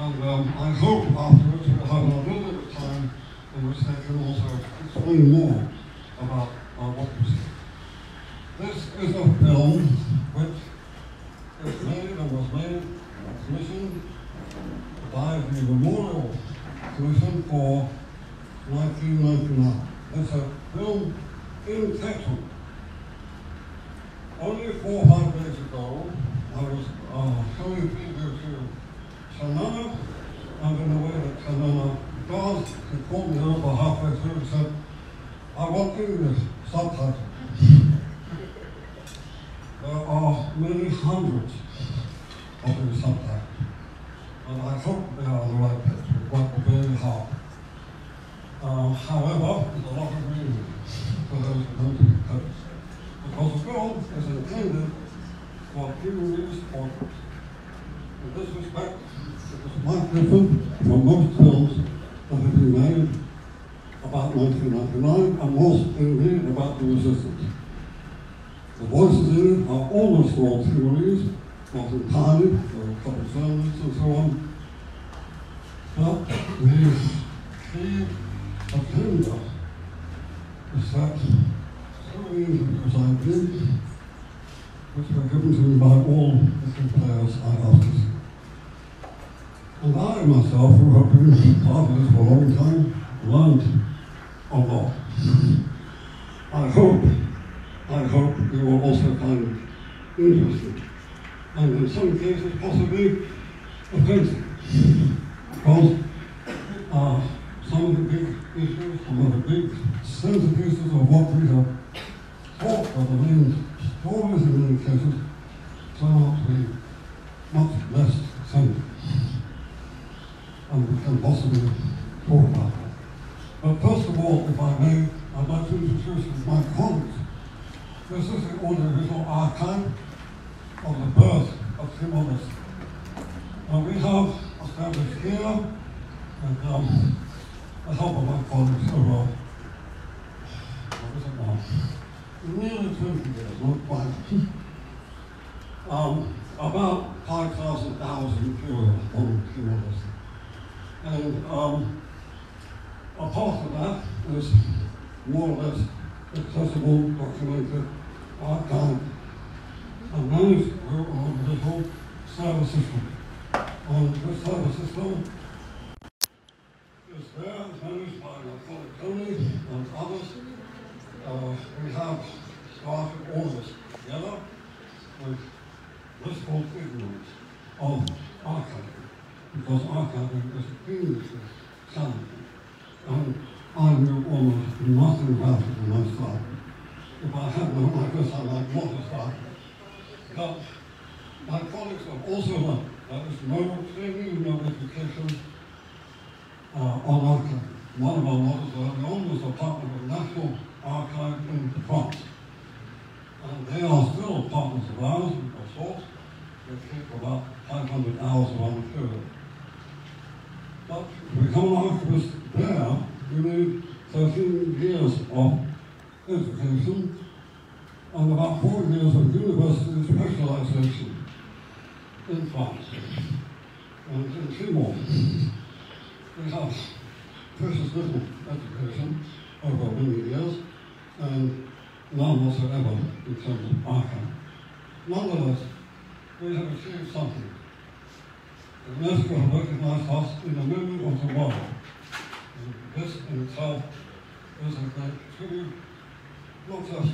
And um, I hope afterwards we'll have a little bit of time in which they can also explain more about uh, what see. This is a film which is made and was made, commissioned by the Memorial Commission for 1999. It's a film in Tetum. Only four or five days ago, I was uh, showing people to Xanana, and in the way that Xanana does, he called me over halfway through and said, I want English subtitles. There are many hundreds of these subtitles, and I hope they are the right pitch. It won't very hard. Uh, however, there's a lot of reasons for those who don't Kurdish. Because the film is intended for Vietnamese audience. In this respect, it from most films that have been made about 1999 and most indeed about the resistance. The voices in it are all theories, not entirely, there are a couple and so on. But the key agenda is that so interviews I did, which were given to me by all the players I asked. And I myself, who have been part of this for a long time, learned a lot. I hope, I hope you will also find it interesting, and in some cases possibly offensive. Because uh, some of the big issues, some of the big centerpieces of what we have thought are the main turn out to be much less centered. And we can possibly talk about that. But first of all, if I may, I'd like to introduce my colleagues. This is the audiovisual archive of the birth of Timor And we have established here, and um, the help of my colleagues are, what is it now? um, about 5,000 hours of material on Timor And um, a part of that more or less accessible, documented, archived, and managed through a little service system. And this service system is there, managed by my colleague Tony and others. Uh, we have started all this together with blissful ignorance of archiving, because archiving is extremely challenging. And I knew almost nothing about it when I started. If I had known, I guess I might not have started. But my colleagues have also learned there is no training, no education uh, on archiving. One of our models early on was a partner with National Archive in France. And they are still partners of ours, of sorts. They keep about 500 hours of our material. But we come after there, we need 13 years of education and about four years of university specialization in France and in Timor. We have precious little education over many years and none whatsoever in terms of archive. Nonetheless, we have achieved something. UNESCO has recognized us in the Memory of the world. And this in itself is a great tribute, not just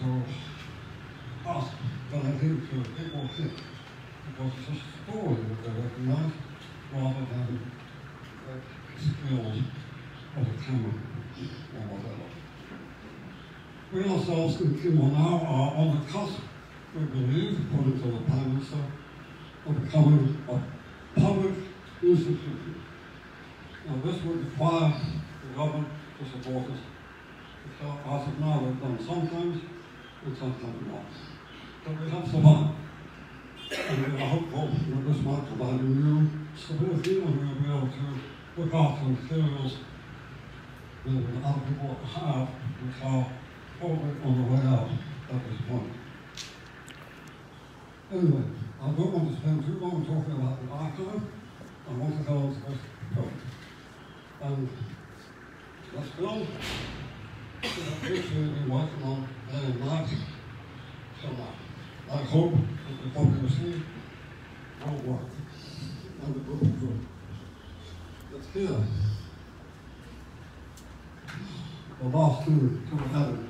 to us, but I think to people here. Because it's a story that they recognize rather than the skills of a camera or whatever. We ourselves in Timor now are on the cusp, we believe, according to the Prime Minister, of becoming a public institution. Now this would require the government to support us. So as of now, we've done sometimes and sometimes not. But we have survived. And we are hopeful that this might provide a new stability and we'll be able to look after materials that other people have which are over on the way out at this point. Anyway, I don't want to spend too long talking about the afterlife. I want to go on to what's Dat And let's go. So that picture will be Maar on very Dat somewhere. I hope that the popular machine will work. And the book the last.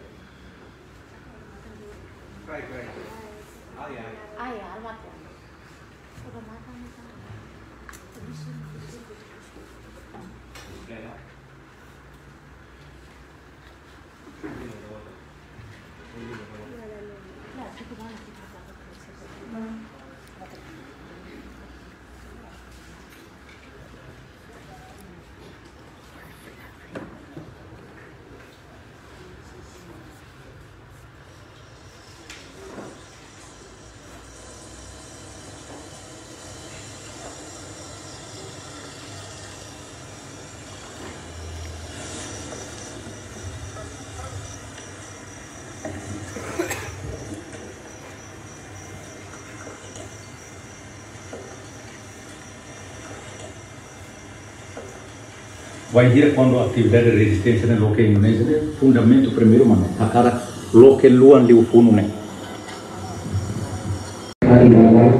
Right, right. Ali, ali. Ayah, almat ya. Sudah makan makan. Habisin. Okay, no? vai vir quando a atividade de resistência né, lo que Indonésia fundamento primeiro mano a cara lo que luan liu funo né hari a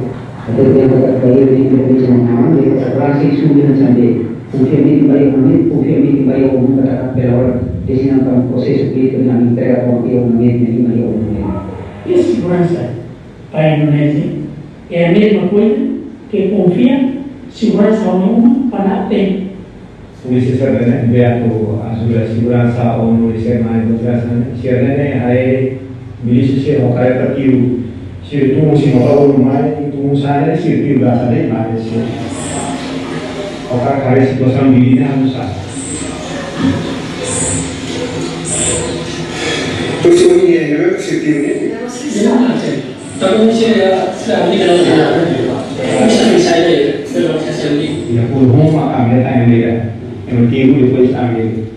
ada de kata bayi di Indonesia nama dia rasa isu dengan o Ufiam ini bayi hamil, ufiam ini bayi umum kata pelor di sini akan proses itu dengan antara orang yang hamil dan yang o mundo. E segurança para a Indonésia é a mesma coisa que confia segurança ao mundo para a. polisi perdana dia aku asura sigurasa on polisi mai dosasan sirene ai milisi se hokare takiu se tu musi mau mai tu musare se tu bahasa de mai se hokare kare situasan milina musa Tu sou ni e ne se ti ne. Ta ko ni se ya se a ni ka na. Ni se ni sa ye se lo se se ni. Ya ko ho ma ka me ta ye ne ya. MTU ditulis Amir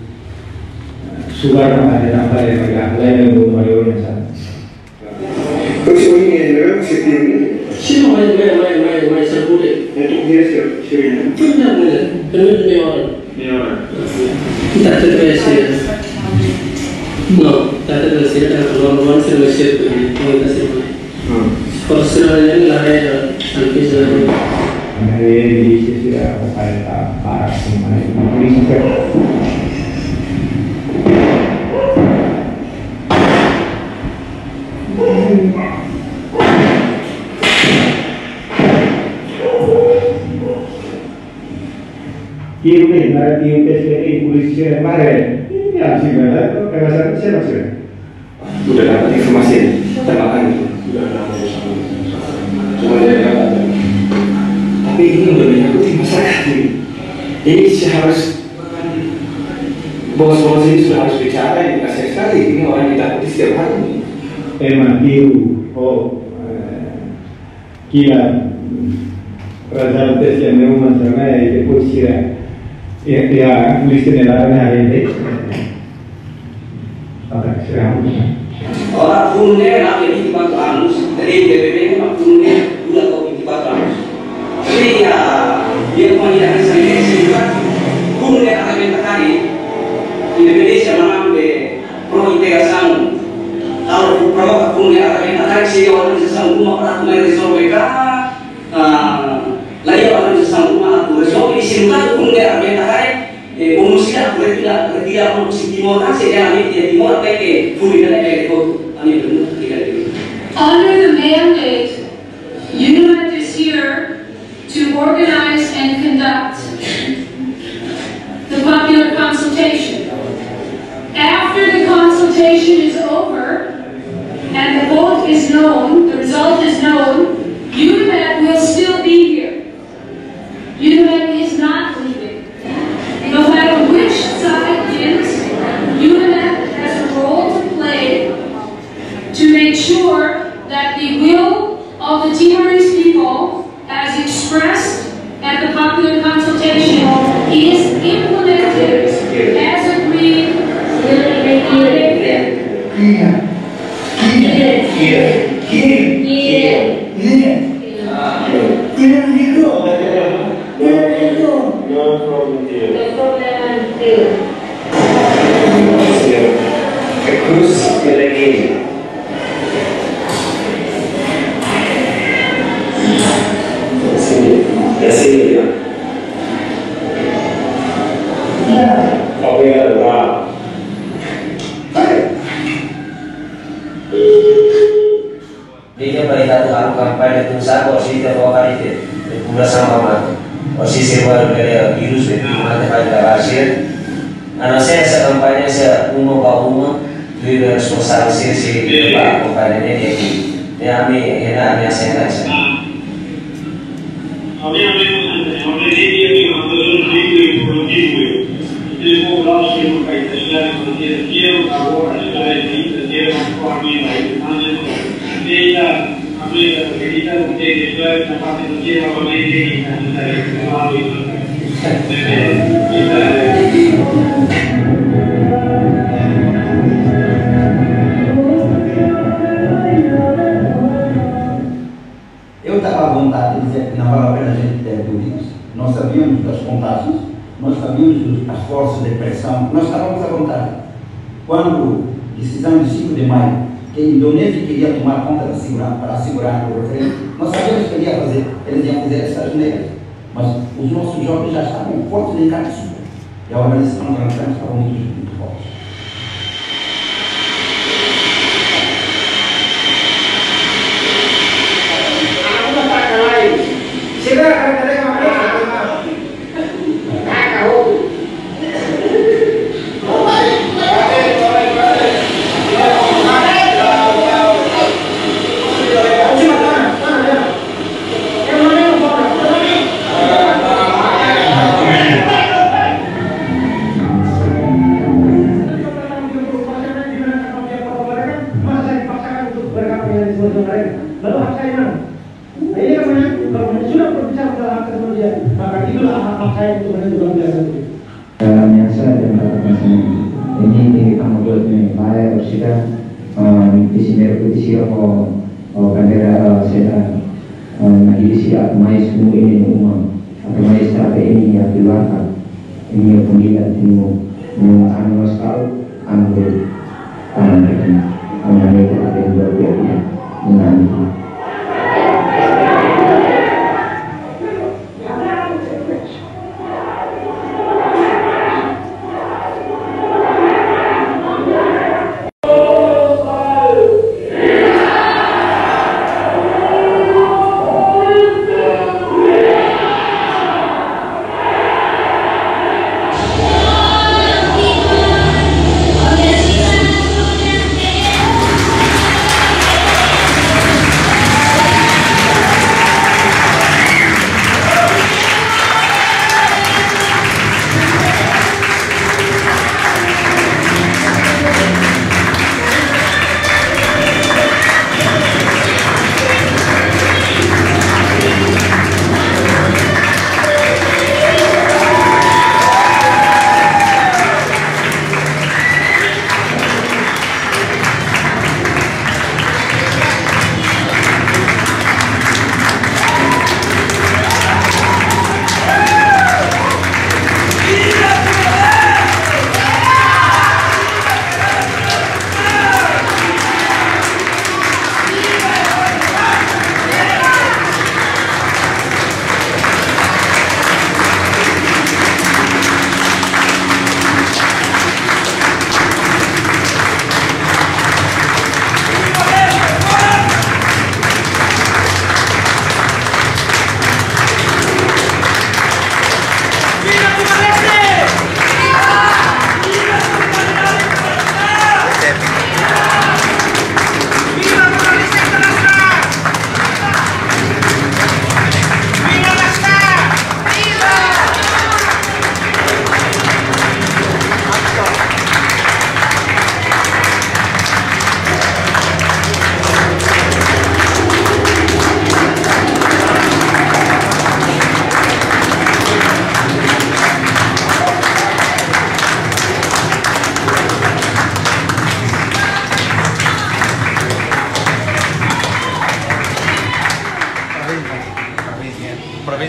Subarno ada nama yang mereka lain yang belum ada yang sama Pois o dinheiro que você tem. Se não vai, vai, vai, vai, vai, se apure. É tu que recebeu, Chirina. Pois não, pois é. Pelo menos meia hora. Meia hora. Kita terbiasa. No, kita terbiasa dengan kelompok terbiasa dengan komunitas ini. Personalnya primavera dirige-se a Popayatá polisi kemarin Ini siapa sih? Sudah dapat informasi, Sudah dapat informasi tapi itu aku di masyarakat ini. Jadi harus bos-bos ini sudah harus bicara ini kasih sekali ini orang ditakuti setiap hari. Eh, Tema biru oh eh, kila rajantes yang memang sana ya itu kusira ya. Ya tulis ya hari ini. Apa sih ya. orang punya lagi di tempat anus dari kemudian Indonesia juga kumde argumentari Indonesia mengambil pro integrasan kalau pro kumde argumentari sih orang sesang rumah orang meresolve ka lain orang sesang rumah aku resolve sih rumah kumde argumentari Umusnya aku tidak tidak umusnya timur kan saya jangan ini timur apa ke bumi dan apa ke kok ini benar you organize and conduct the popular consultation. After the consultation is over and the vote is known, the result is known, UNAMET will still be here. UNAMET is not kita eh, isinerkutisiho eh, bandera eh, seda najisi atmais nu ini umam atmais ini ya ini yang pemila tinu nu anu maskal anggur anu ini anu anu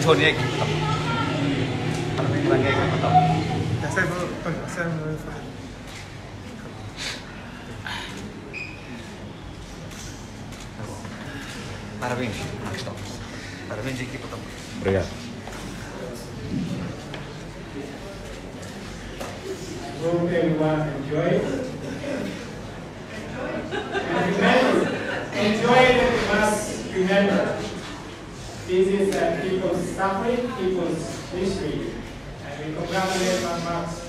छोड़िए Parabéns, Marcos Parabéns à equipa também. Obrigado. Hope everyone enjoy. Enjoy. Enjoy the must remember. This is uh, people's suffering, people's history. And we congratulate Max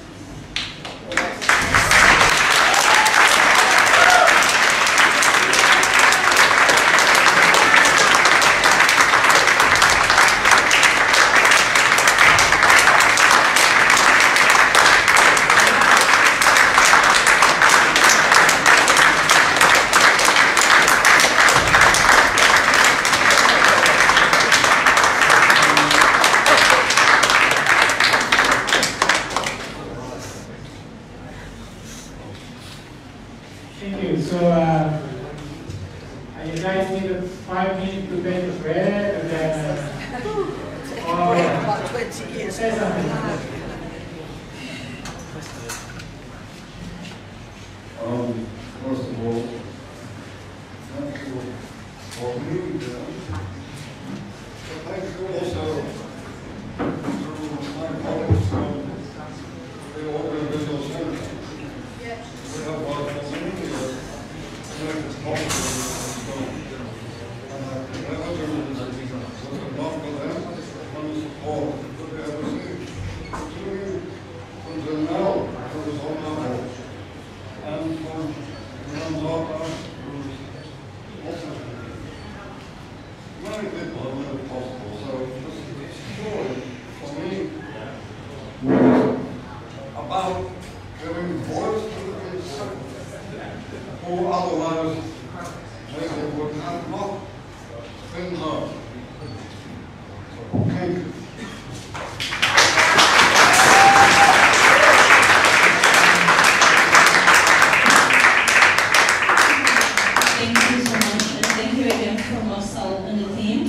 and the team.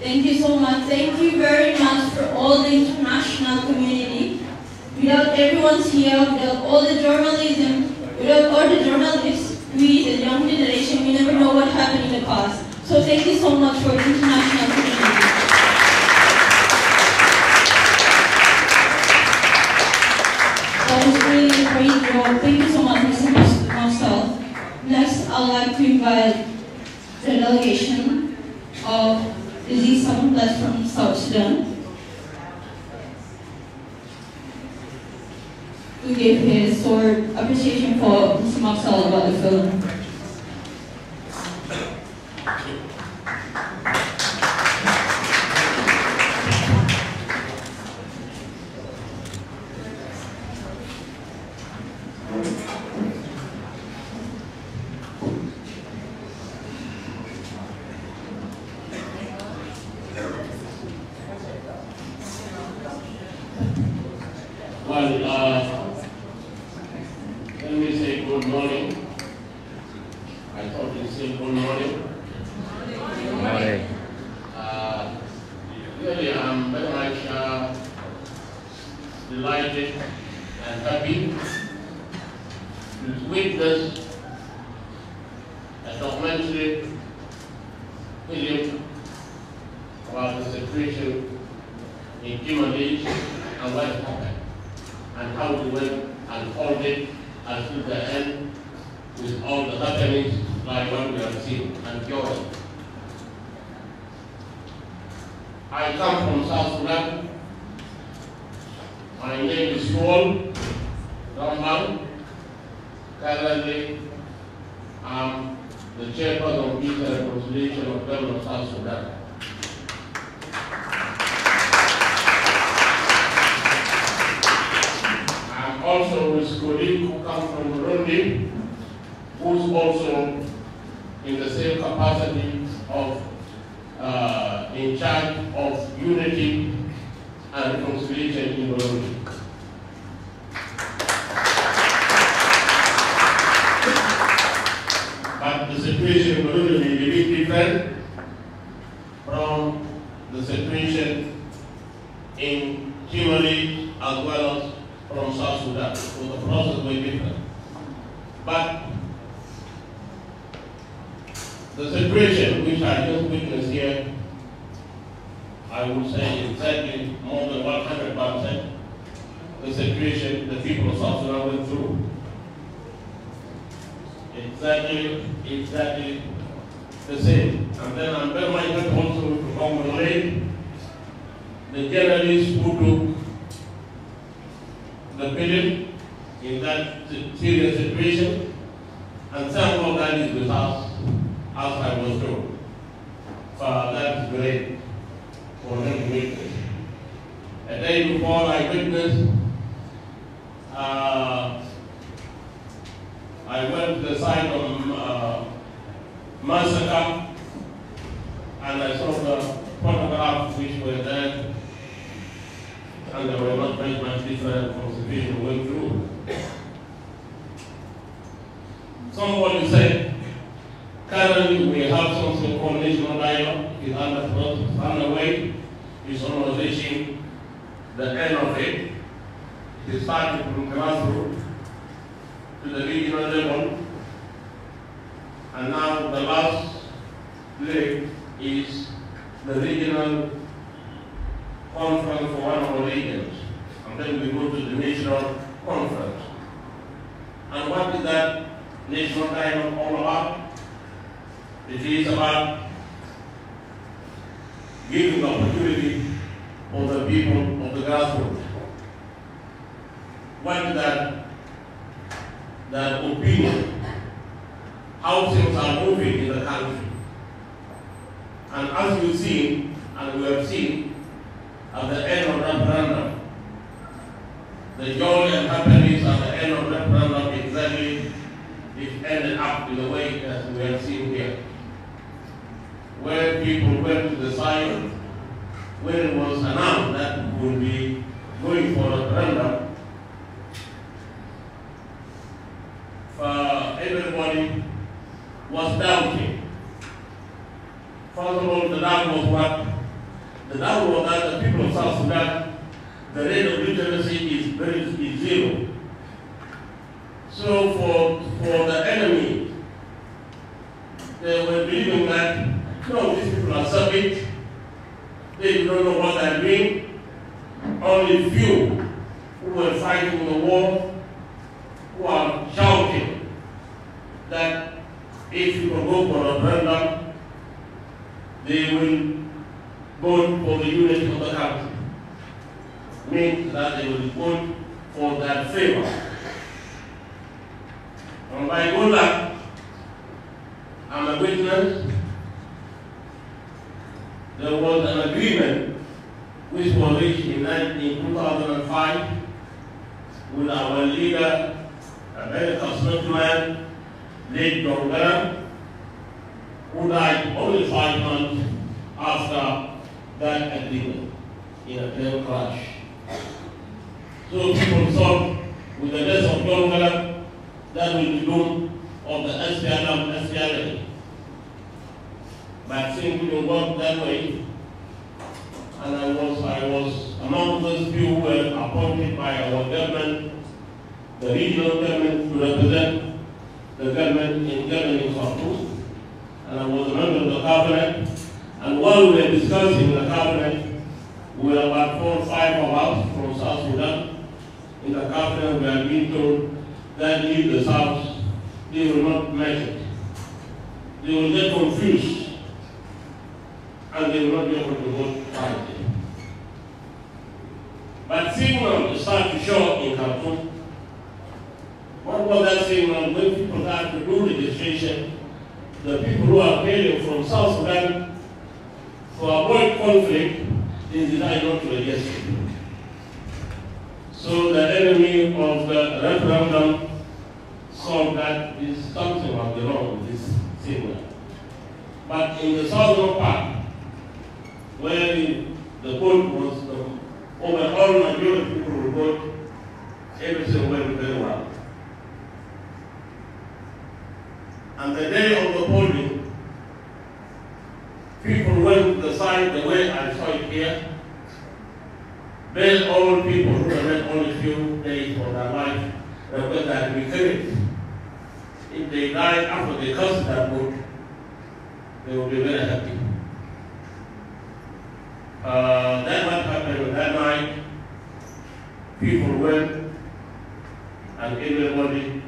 Thank you so much. Thank you very much for all the international community. Without everyone's here, without all the journalism, without all the journalists, we, the young generation, we never know what happened in the past. So thank you so much for the international community. That was really a great job. Thank you so much, Mr. Max Stahl. Next, I'd like to invite the delegation of Rizik Samuklas from South Sudan who gave his sword appreciation for Mr. Maxwell about the film. in theory as well as from South Sudan. So the process will be different. But the situation which I just witnessed here, I would say exactly more than 100% the situation the people of South Sudan went through. Exactly, exactly the same. And then I'm very mindful also to congratulate the journalists who took the billion in that serious situation, and some of that is with us, as I was told. So that's great for them to witness. A day before I witnessed, uh, I went to the site of uh, massacre, and I saw the photographs which were there and they were not very much different from the we went through. Somebody said, currently we have something called national dialogue, process, underway, it's almost reaching the end of it. It started from grassroots to the regional level, and now the last leg is the regional conference for one of our regions, and then we go to the national conference. And what is that national dialogue all about? It is about giving opportunity for the people of the grassroots. What is that? That opinion, how things are moving in the country. And as you see, and we have seen, at the end of referendum, the joy and happiness at the end of referendum exactly it ended up in the way that we have seen here. Where people went to the site when it was announced that we would be going for a referendum, uh, everybody was doubting. First of all, the doubt was what? The doubt was that the people of South Sudan, the rate of literacy is very is zero. So for If they die after they curse that book, they will be very happy. Uh, then what happened that night, people went and everybody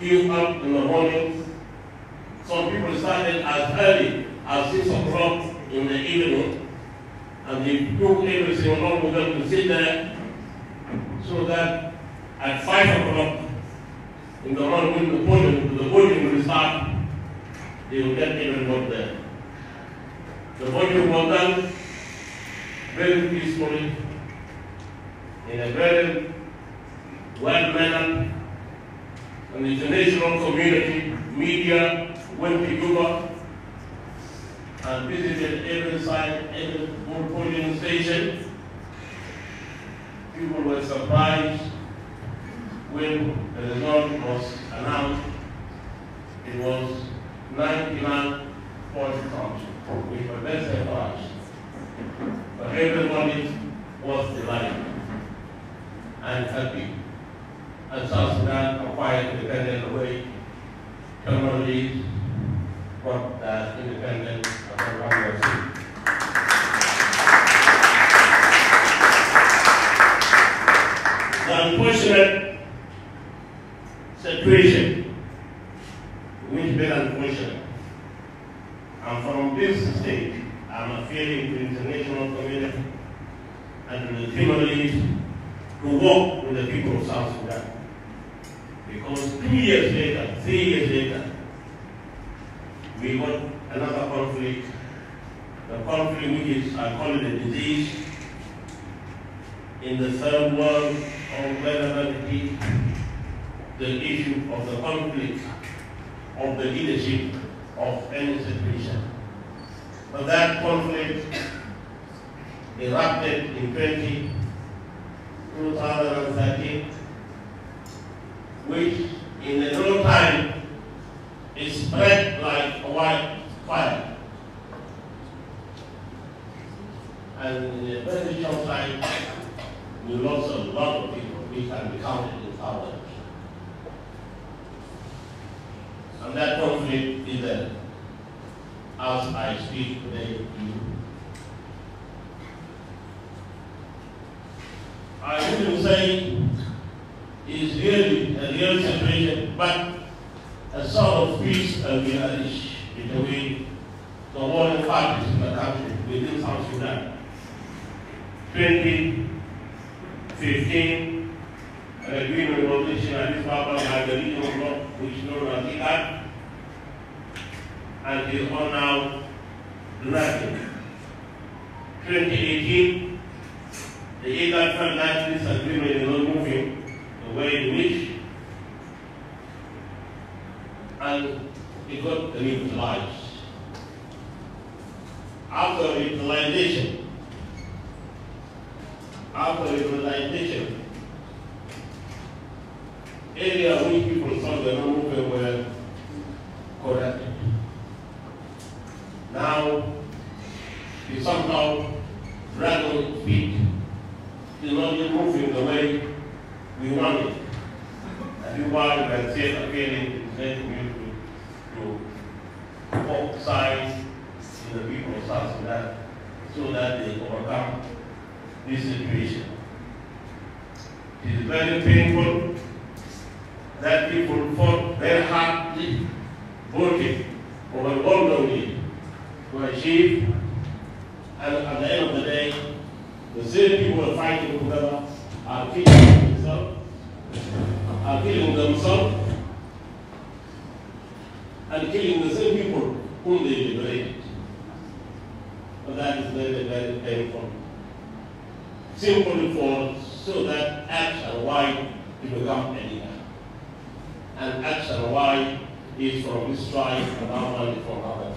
queued up in the morning. Some people started as early as 6 o'clock in the evening and they took everything along with them to sit there so that at 5 o'clock in the when the podium, the podium will start, they will get everyone there. The voting was done. Very peacefully, in a very well manner, and the international community, media went to Juba and visited every site, every polling station. People were surprised when the result was announced. It was 99 point count, which were very surprised. But everybody was delighted and happy. And South Sudan acquired independence away permanently got that independence from Rwanda. The unfortunate which very unfortunate, and from this stage, I'm appealing to the international community and to the Timorese to work with the people of South Sudan. Because two years later, three years later, we got another conflict, the conflict which is, I call it a disease, in the third world, it is, the issue of the conflict of the leadership of any situation. But that conflict erupted in 20, 2013, which in a no time is spread like a wildfire. And in a very short time, we lost a lot of people. We can be counted in thousands. And that conflict is there as I speak today to you. I wouldn't say it's really a real situation, but a sort of peace and realities between the warring parties in the country within South Sudan. 2015, an agreement was issued Addis Ababa by the regional bloc, which is known as IGAD, and is on now drafting. 2018, the IGAD felt that this agreement is not moving the way it wish, and it got revitalized. After revitalization, after revitalization, area which people thought were not moving were corrected. Now, we somehow dragon feet is not moving the way we want it. That is why we can say appealing to the community to walk sides in the people of South Sudan so that they overcome this situation. It is very painful that people fought very hardly, working overwhelmingly to achieve, and at the end of the day, the same people are fighting together are killing themselves, are killing themselves, and killing the same people whom they liberated. But that is very, very painful. Simply for so that X and Y to become a leader. And X and Y is from this tribe and that one from other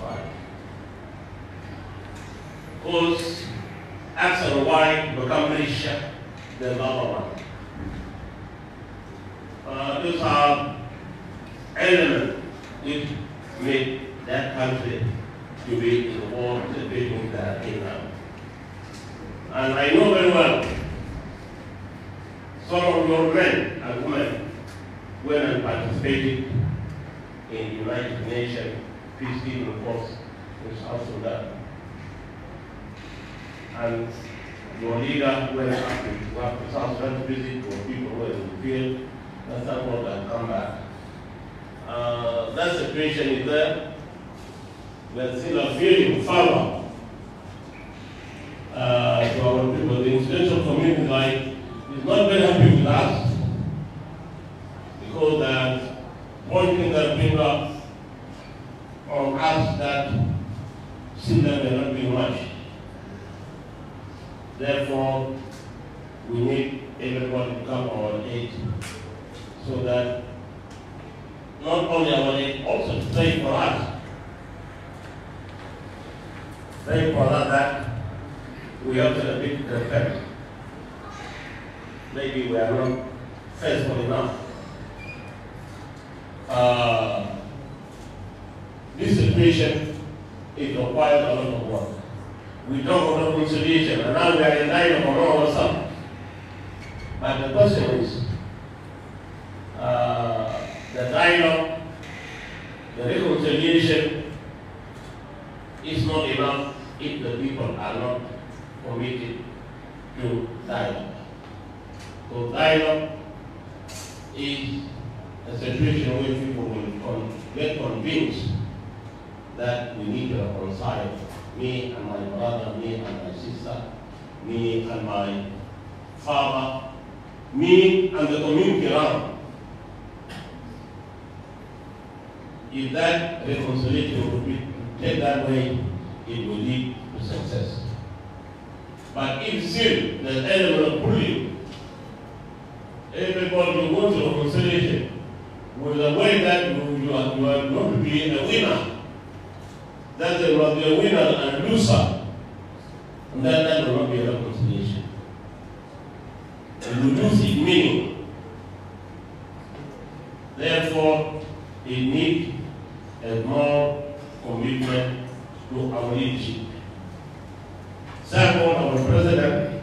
richer than the other one. Uh, those are elements which make that country to be in the war between that in now. And I know very well some of your men and women went and participated in United Nations peacekeeping force in South Sudan. And your leader went up to, to South Sudan to visit for people who were in the field, and support and come back. Uh, that situation is there. We're still appealing further uh, to our people. The international community like, is not very happy with us because are pointing their finger on us that since they may not doing much. Therefore, we need everyone to come our aid so that not only our aid, also pray for us. Pray for us that we have to bit effect. Maybe we are not faithful enough. Uh, this situation is requires a lot of work. We talk about reconciliation, and now we are in dialogue among ourselves. But the question is, uh, the dialogue, the reconciliation is not enough if the people are not committed to dialogue. So dialogue is a situation where people will con- get convinced that we need to reconcile me and my brother, me and my sister, me and my father, me and the community around. If that reconciliation will be take that way, it will lead to success. But if still the element of bullying, everybody wants to reconciliation with the way that you, you, are, you are going to be a winner, that there will be a winner and loser, and that will not be a reconciliation. And you lose its meaning. Therefore, it needs a more commitment to our leadership. Second, our president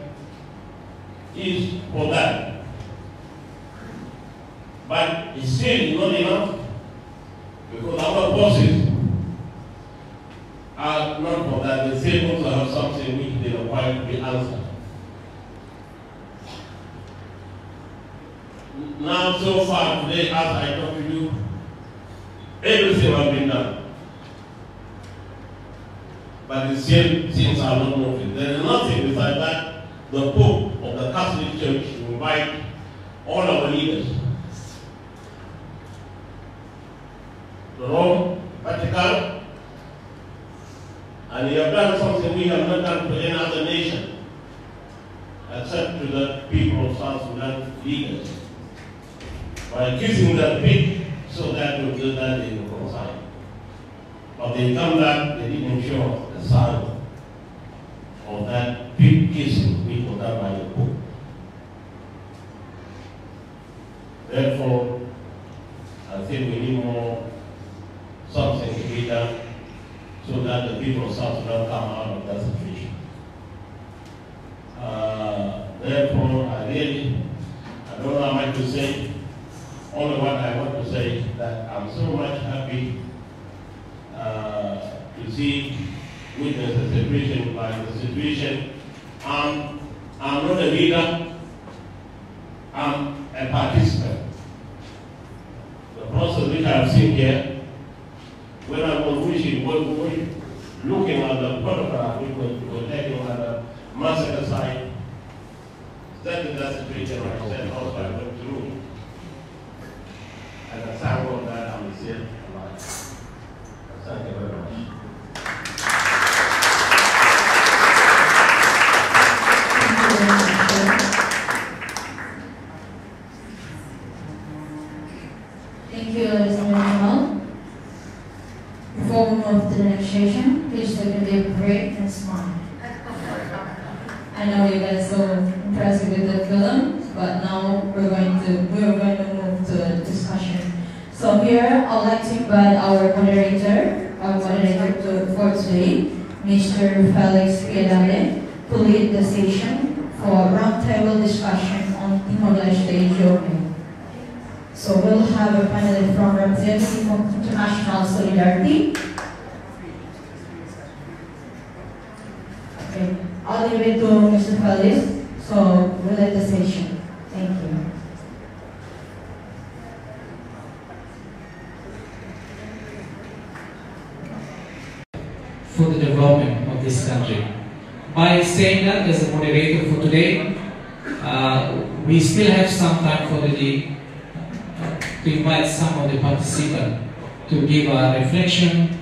is for that. But it's still not enough because our bosses are not for that. They still also have something which they require to be answered. Now, so far today, as I talk to you, everything has been done. But the same things are not moving. There is nothing besides that. The Pope of the Catholic Church will invite all our leaders Rome, Vatican, and he have done something we have not done to any other nation, except to the people of South Sudan leaders, by kissing their feet so that we do that they will reconcile. But they come back, they didn't show the sign of that big kissing for the development of this country. By saying that as a moderator for today, uh, we still have some time for the uh, to invite some of the participants to give a reflection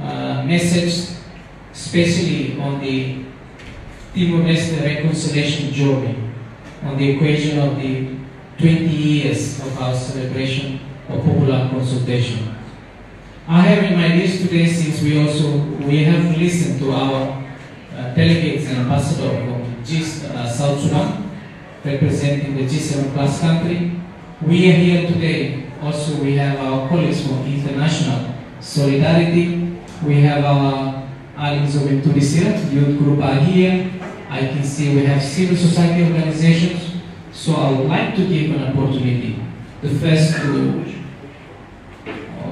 uh, message, especially on the Timor-Leste reconciliation journey, on the occasion of the 20 years of our celebration of popular consultation. I have in my list today, since we also we have listened to our uh, delegates and ambassador from G, uh, South Sudan, representing the G7 plus country. We are here today. Also, we have our colleagues from International Solidarity. We have our allies of Tunisia, youth group are here. I can see we have civil society organizations. So I would like to give an opportunity. The first to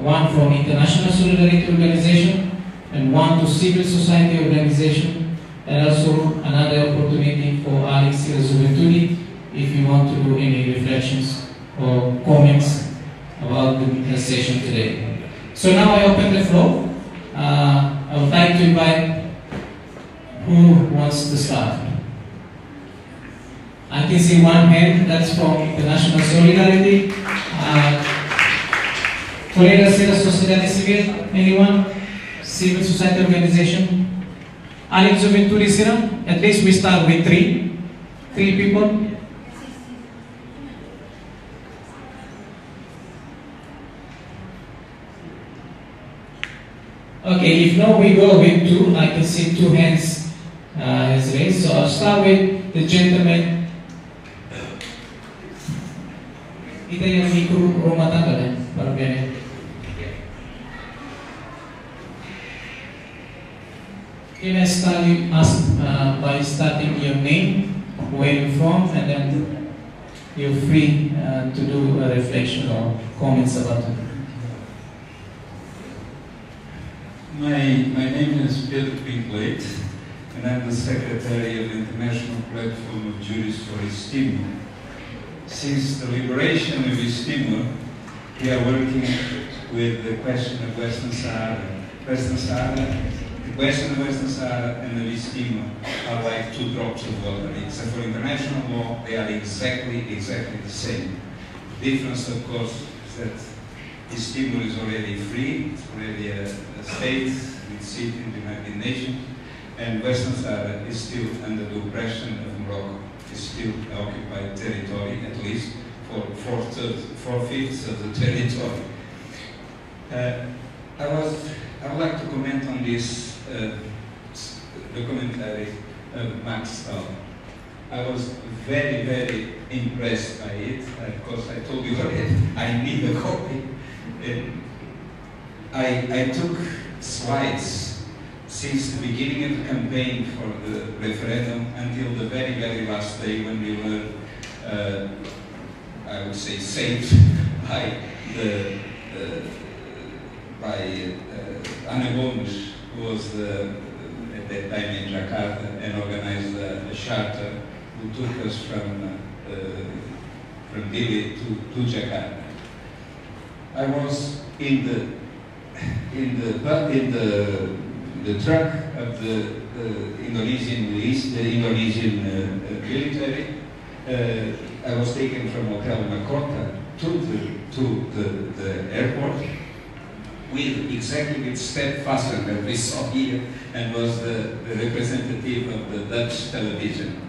one from International Solidarity Organization and one to Civil Society Organization and also another opportunity for Alex Zuventuri if you want to do any reflections or comments about the session today. So now I open the floor. Uh, I would like to invite who wants to start. I can see one hand, that's from International Solidarity. Uh, De la sociedad civil, anyone? Civil society organization? Alex Venturi Sira? At least we start with three. Three people. Okay, if no, we go with two. I can see two hands uh, has raised. So I'll start with the gentleman. Kita yang mikro rumah tangga kan, baru Can I start you ask uh, by starting your name, where you're from, and then you're free uh, to do a reflection or comments about it. My, my name is Peter Pinto Leite, and I'm the secretary of the International Platform of Jurists for East Since the liberation of East we are working with the question of Western Sahara. Western Sahara, Western Sahara and of East Timor are like two drops of water. Except for international law, they are exactly, exactly the same. The difference, of course, is that Timor is already free, it's already a, a state with seat in the United Nations, and Western Sahara is still under the oppression of Morocco. It's still occupied territory, at least for four-fifths four of the territory. Uh, I was, I would like to comment on this documentary of Max. I was very, very impressed by it. Of course, I told you already, I need a copy. Uh, I, I took slides since the beginning of the campaign for the referendum until the very, very last day when we were, uh, I would say, saved by the uh, by uh, Ana Gomes, who was at that time in Jakarta and organized a, a charter who took us from uh, from to, to Jakarta. I was in the in the in the the truck of the uh, Indonesian police, the Indonesian uh, military. Uh, I was taken from Hotel Mahkota to the to the, the airport with Step Vaessen that we saw here and was the, the representative of the Dutch television.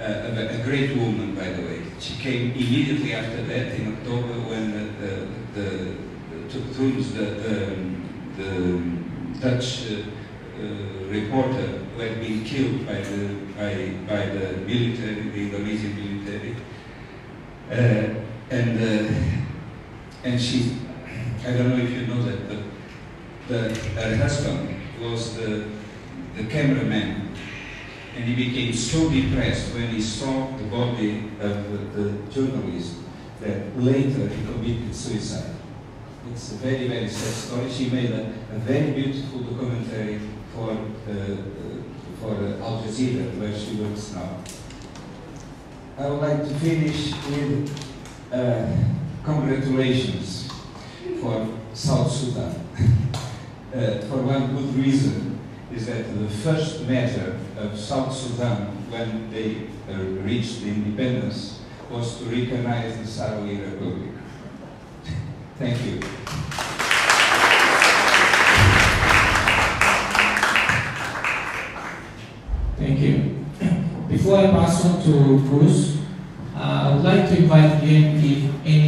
Uh, a, great woman, by the way. She came immediately after that in October when the, the, the, the, the, the Dutch uh, uh, reporter who had been killed by the, by, by the military, the Indonesian military. Uh, and, uh, and she, I don't know if you know that, but the, her husband was the, the cameraman and he became so depressed when he saw the body of the, the journalist that later he committed suicide. It's a very, very sad story. She made a, a very beautiful documentary for, uh, uh, for Al Jazeera, where she works now. I would like to finish with uh, congratulations for South Sudan. uh, for one good reason is that the first measure of South Sudan when they uh, reached independence was to recognize the Sahrawi Republic. Thank you. Thank you. Before I pass on to Bruce, uh, I would like to invite again if from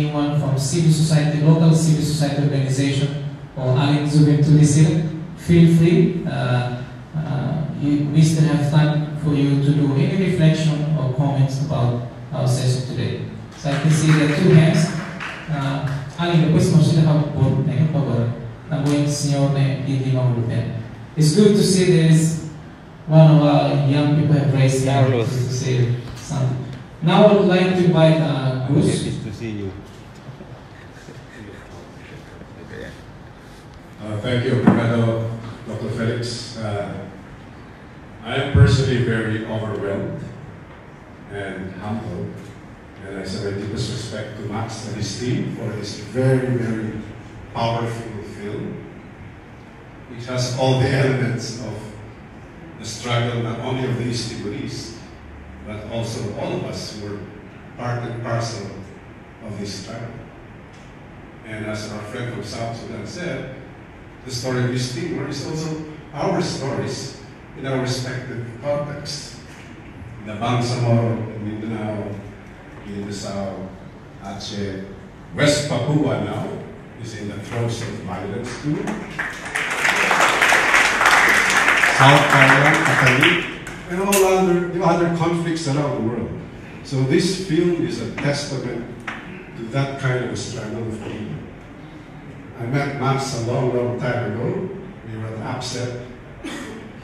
civil society, local civil society organization, or Alin Zubin to listen, feel free. Uh, uh, we still have time for you to do any reflection or comments about our session today. So I can see there are two hands. Uh, Alin, depois mo sila kapupod, na yung pagod, na mo yung senyor na hindi mamulutin. It's good to see there is one of our young people have raised hand to say something. Now I would like to invite uh, Bruce. to see you. Uh, thank you, Professor Dr. Felix. Uh, I am personally very overwhelmed and humbled, and I say my deepest respect to Max and his team for this very, very powerful film, which has all the elements of the struggle not only of the East but also all of us who were part and parcel of this struggle. And as our friend from South Sudan said, the story of East Timor is also our stories in our respective contexts. The Bangsamoro, the Mindanao, Guinea-Bissau, Aceh, West Papua now is in the throes of violence too. South Thailand, and all other, the other conflicts around the world. So this film is a testament to that kind of a struggle of people. I met Max a long, long time ago. We were at APCET.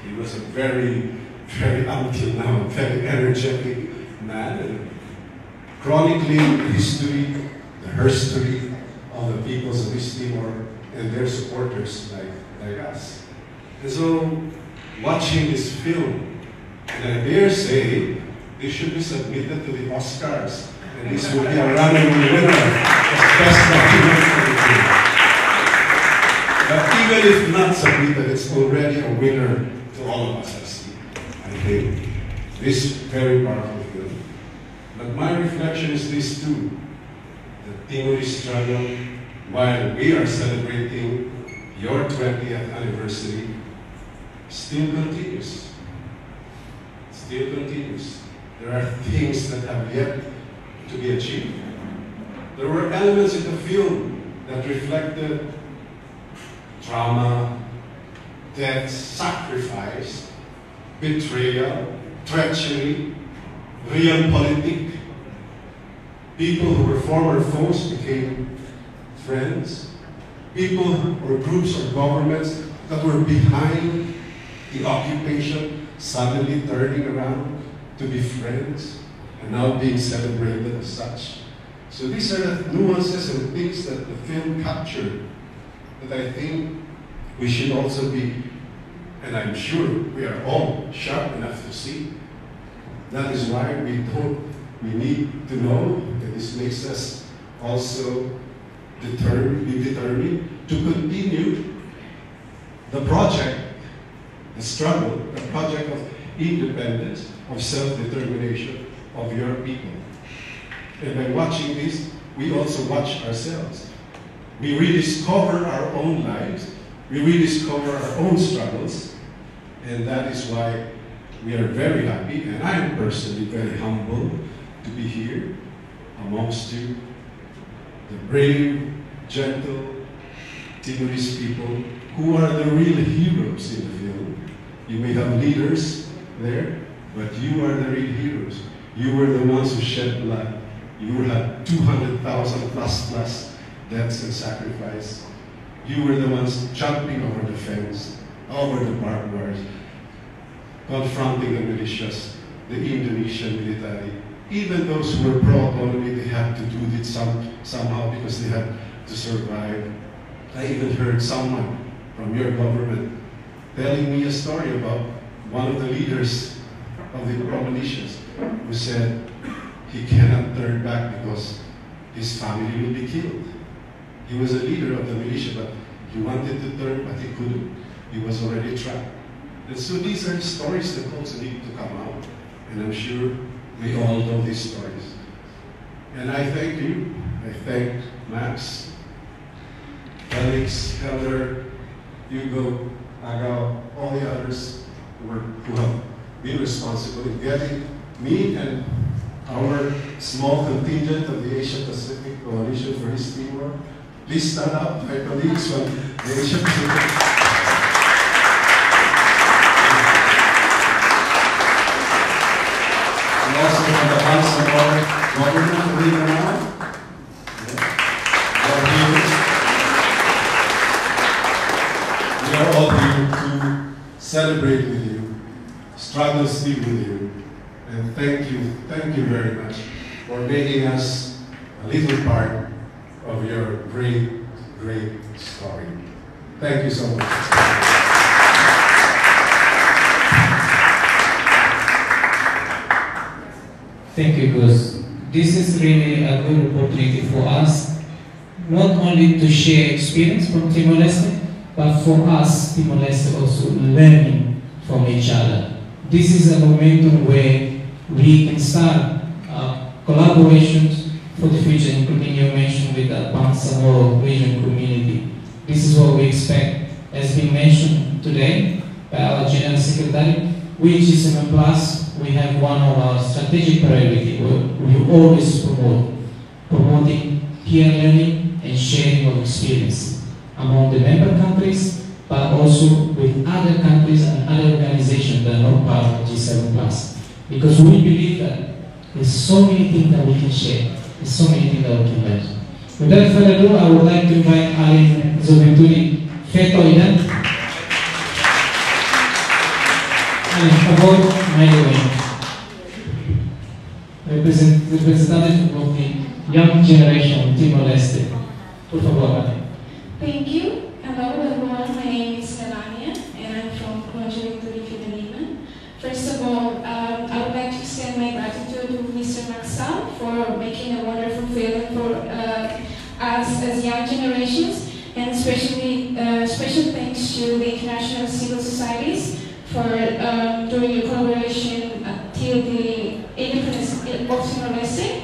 He was a very, very, until now, very energetic man. And chronicling the history, the history of the peoples of East Timor and their supporters like, like us. And so, watching this film, and I dare say, this should be submitted to the Oscars. And this will be a running winner of Best Documentary. Even if not submitted, it's already a winner to all of us, I see. I think. This very powerful film. But my reflection is this too. The Timorese struggle, while we are celebrating your 20th anniversary, still continues. Still continues. There are things that have yet to be achieved. There were elements in the film that reflected trauma, death, sacrifice, betrayal, treachery, realpolitik. People who were former foes became friends. People or groups or governments that were behind the occupation suddenly turning around to be friends and now being celebrated as such. So these are the nuances and things that the film captured that I think we should also be, and I'm sure we are all sharp enough to see. That is why we don't, we need to know, and this makes us also determined, be determined to continue the project, the struggle, the project of independence, of self-determination of your people. And by watching this, we also watch ourselves. We rediscover our own lives. We rediscover our own struggles. And that is why we are very happy, and I am personally very humbled to be here amongst you, the brave, gentle Timorese people who are the real heroes in the film. You may have leaders there, but you are the real heroes. You were the ones who shed blood. You had 200,000 plus plus deaths and sacrifice. You were the ones jumping over the fence, over the barbed wires. confronting the militias, the Indonesian military. Even those who were pro-autonomy, they had to do it some, somehow because they had to survive. I even heard someone from your government telling me a story about one of the leaders of the pro-militias who said he cannot turn back because his family will be killed. He was a leader of the militia, but he wanted to turn, but he couldn't. He was already trapped. And so these are stories that also need to come out. And I'm sure we all know these stories. And I thank you. I thank Max, Felix, Heather, Hugo, Agao, all the others who, were, who have been responsible in getting me and our small contingent of the Asia Pacific Coalition for East Timor. Please stand up, my colleagues from the Asia Pacific. And also from the Bangsamoro government, believe it or not. Yeah. They're here. We are all here to celebrate with you, struggle still with you, and thank you, thank you very much for making us a little part of your great, great story. Thank you so much. Thank you, Gus. This is really a good opportunity for us, not only to share experience from Timor-Leste, but for us, Timor-Leste, also learning from each other. This is a momentum where we can start uh, collaborations for the future, including your mention with the Bangsamoro region community. This is what we expect, as been mentioned today by our General Secretary, which is in a plus we have one of our strategic priority. We, we always promote promoting peer learning and sharing of experience among the member countries, but also with other countries and other organizations that are not part of G7 Plus. Because we believe that there's so many things that we can share, there's so many things that we can learn. Without further ado, I would like to invite Alin Zoventuri Feto Idan. Alin, favor, Mayo Represent, representative of the young generation Timor-Leste. Por favor, Alin. Thank you. Hello everyone, my name is Melania and I'm from Conjuring Fidelina. First of all, um, I would like to extend my gratitude to Mr. Max Stahl for making a wonderful film for uh, us as young and especially uh, special thanks to the international civil societies for um, doing your collaboration until the independence of Timor-Leste.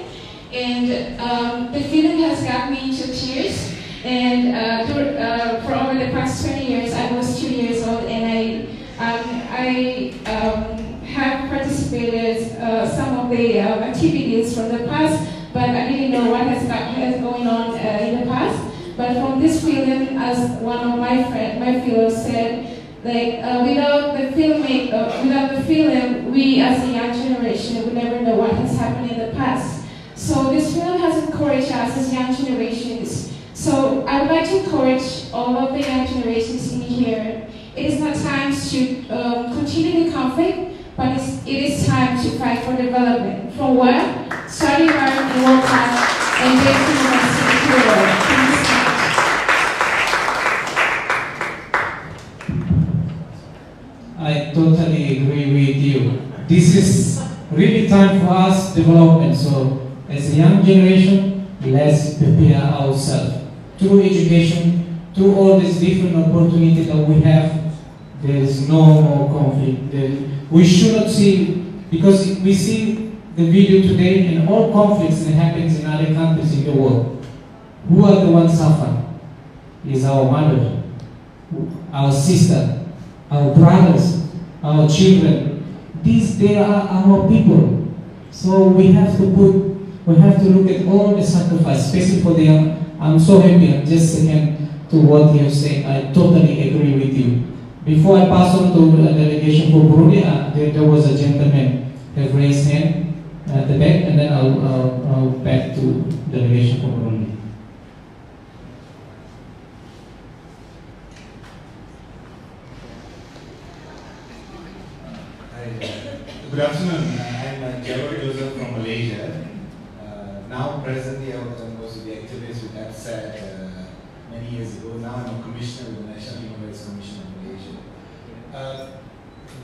And um, the film has got me to tears. And uh, through, uh, for over the past 20 years, I was two years old, and I um, I um, have participated uh, some of the uh, activities from the past, but I didn't know what has, got, has going on uh, in the past. But from this film, as one of my friend, my fellows said, like uh, without the filming, uh, without the film, we as a young generation would never know what has happened in the past. So this film has encouraged us as young generations so I would like to encourage all of the young generations in here. It is not time to um, continue the conflict, but it's, it is time to fight for development. For what? Study hard and work hard and to the rest of the world. Thank you so much. I totally agree with you. This is really time for us development. So as a young generation, let's prepare ourselves through education, through all these different opportunities that we have. There is no more conflict. There, we should not see because we see the video today and all conflicts that happens in other countries in the world. Who are the ones suffering? Is our mother, our sister, our brothers, our children. These they are our people. So we have to put, we have to look at all the sacrifice, especially for them. I'm so happy. I'm just second to what you said. I totally agree with you. Before I pass on to the delegation for Burundi, uh, there, there was a gentleman have raised hand at the back, and then I'll, I'll, I'll back to the delegation for Burundi. Good afternoon. I am Gerald Joseph from Malaysia. Uh, now presently I was also the activist with had uh, many years ago. Now I'm a commissioner with the National Human Rights Commission of Malaysia. Uh,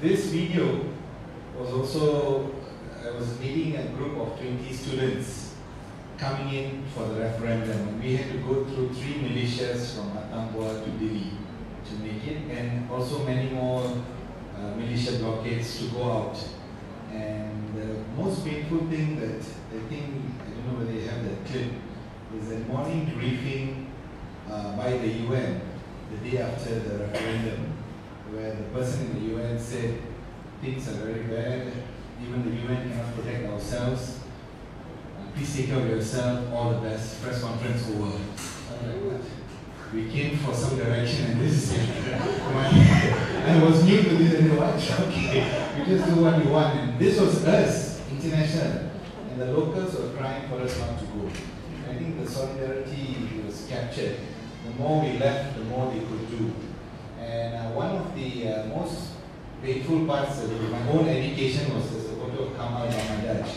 this video was also, I was leading a group of 20 students coming in for the referendum and we had to go through three militias from Atambua to Dili to make it and also many more uh, militia blockades to go out and the most painful thing that I think, I don't know whether you have that clip, is that morning briefing uh, by the UN the day after the referendum, where the person in the UN said things are very bad, even the UN cannot protect ourselves. Uh, please take care of yourself, all the best, press conference over. Like? We came for some direction and this is it. I was new to this and what? Okay, you just do what you want. And this was us, international. And the locals were crying for us not to go. I think the solidarity was captured. The more we left, the more they could do. And uh, one of the uh, most painful parts of my own education was the photo of Kamal Bamadhaj.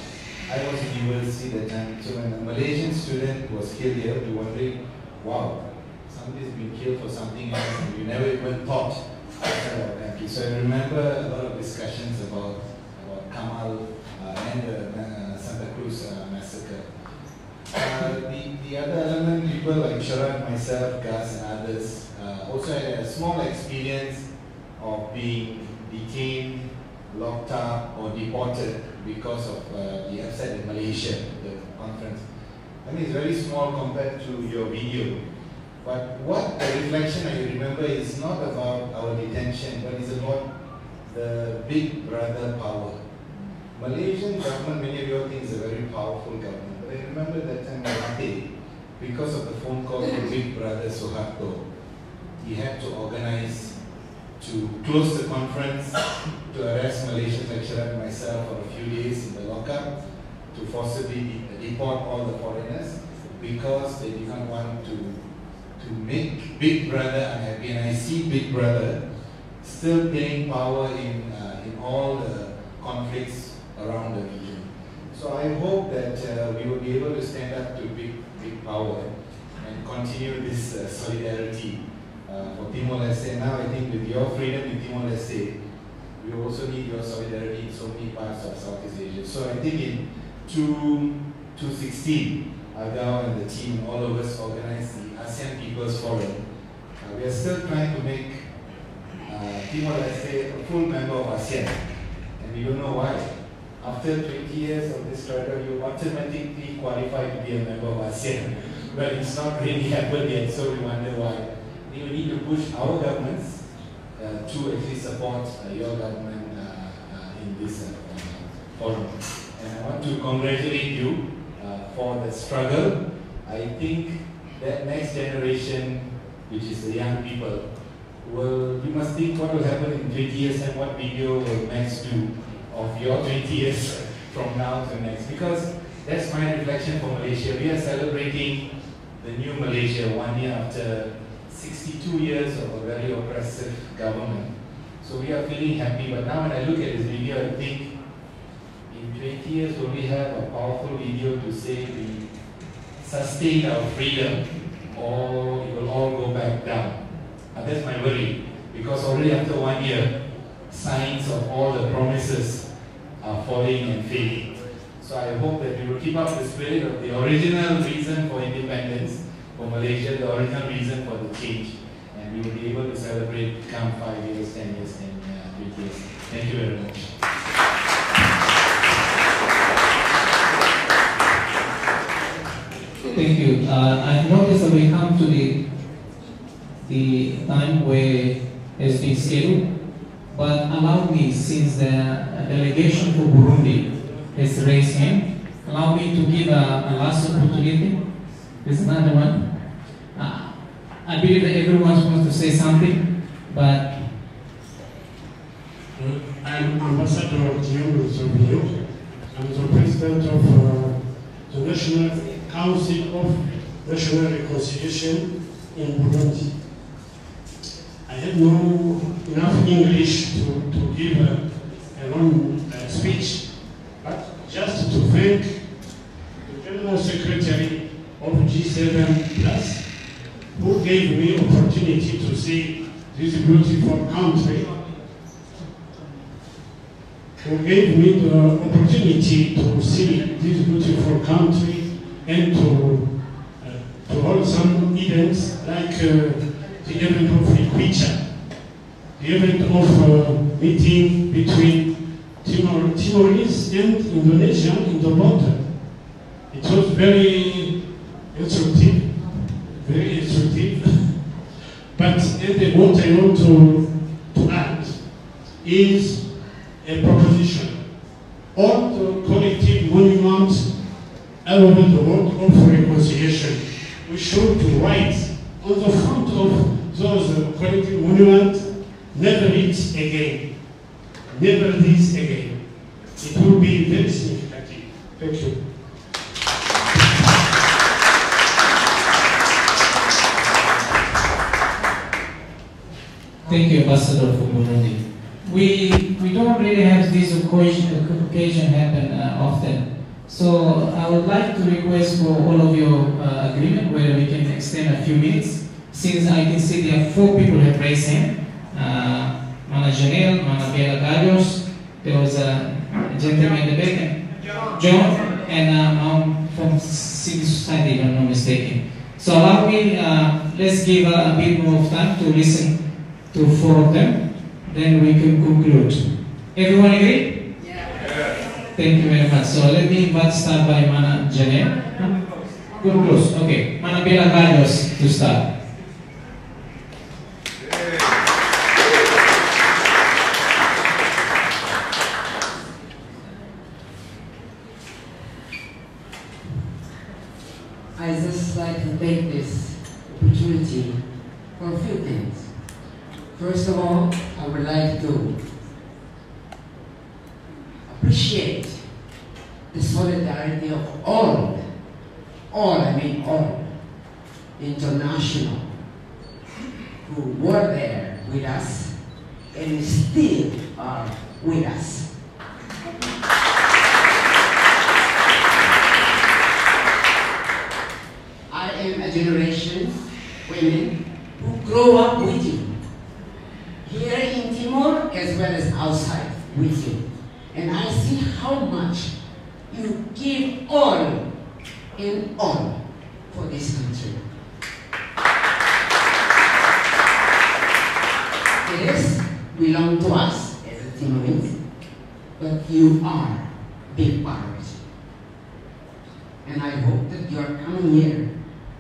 I was in university that time, so when a Malaysian student was killed here, we were wondering, wow, somebody's been killed for something else and we never even thought our country. So I remember a lot of discussions about, about Kamal uh, and the Santa Cruz uh, massacre. Uh, the, the other element, people like Sharat, myself, Gus and others, uh, also had a small experience of being detained, locked up or deported because of uh, the APCET in Malaysia, the conference. I mean, it's very small compared to your video. But what the reflection I remember is not about our detention, but it's about the big brother power. Malaysian government, many of you think is a very powerful government. But I remember that time Mahathir, because of the phone call from big brother Suharto, he had to organize to close the conference, to arrest Malaysian lecturer and myself for a few days in the lockup, to forcibly deport all the foreigners because they did not want to to make Big Brother unhappy. And I see Big Brother still playing power in, uh, in all the conflicts around the region. So I hope that uh, we will be able to stand up to big, big power and continue this uh, solidarity uh, for Timor-Leste. Now I think with your freedom in Timor-Leste, we also need your solidarity in so many parts of Southeast Asia. So I think in 2, 2016, Agao and the team, all of us organized the ASEAN People's Forum. Uh, we are still trying to make uh, Timor-Leste a full member of ASEAN. And we don't know why. After 20 years of this struggle, you automatically qualify to be a member of ASEAN. But it's not really happened yet, so we wonder why. We need to push our governments uh, to actually support uh, your government uh, uh, in this uh, forum. And I want to congratulate you for the struggle. I think that next generation, which is the young people, will, you must think what will happen in 20 years and what video will Max do of your 20 years from now to next. Because that's my reflection for Malaysia. We are celebrating the new Malaysia one year after 62 years of a very oppressive government. So we are feeling happy, but now when I look at this video, I think in 20 years will we have a powerful video to say we sustain our freedom or it will all go back down. And that's my worry, because already after one year, signs of all the promises are falling and fading. So I hope that we will keep up the spirit of the original reason for independence for Malaysia, the original reason for the change. And we will be able to celebrate come 5 years, 10 years, 10 uh, 20 years. Thank you very much. Thank you. Uh, I've noticed that we come to the the time where it's been scheduled, but allow me, since the delegation for Burundi has raised hand, allow me to give a, a last opportunity. There's another one. Uh, I believe that everyone wants to say something, but Uh, I'm Ambassador Gianlu Zobio. I'm the president of uh, the National Council of National Reconciliation in Burundi. I have no enough English to, to give a, a long uh, speech, but just to thank the General Secretary of G7 Plus, who gave me opportunity to see this beautiful country, who gave me the opportunity to see this beautiful country and to, uh, to hold some events like uh, the event of Iquicha, the event of uh, meeting between Timor Timorese and Indonesia in the border. It was very instructive, very instructive. but and what I want to, to add is a proposition. All the all over the world call for reconciliation. We should write on the front of those collective monuments, never eat again, never this again. It will be very significant. Thank you. Thank you, Ambassador for Burundi. We, we don't really have this occasion, occasion. So I would like to request for all of your uh, agreement whether we can extend a few minutes. Since I can see there are four people have raised hand. Uh, Mana Janelle, Mana Bella Galhos, there was a gentleman in the back, John, and uh, um, from Civil Society, if I'm not mistaken. So allow me, uh, let's give a, a bit more of time to listen to four of them, then we can conclude. Everyone agree? Thank you very much. So let me start by Mana Janelle. Good close. Okay. Mana Bella Galhos to start. I just like to take this opportunity for a few things. First of all, I would like to appreciate the solidarity of all, all, I mean all, international, who were there with us and still are with us. I am a generation women who grow up with you here in Timor as well as outside with you. And I see how much you give all in all for this country. It is belong to us as a Timorese, but you are big part of it. And I hope that you are coming here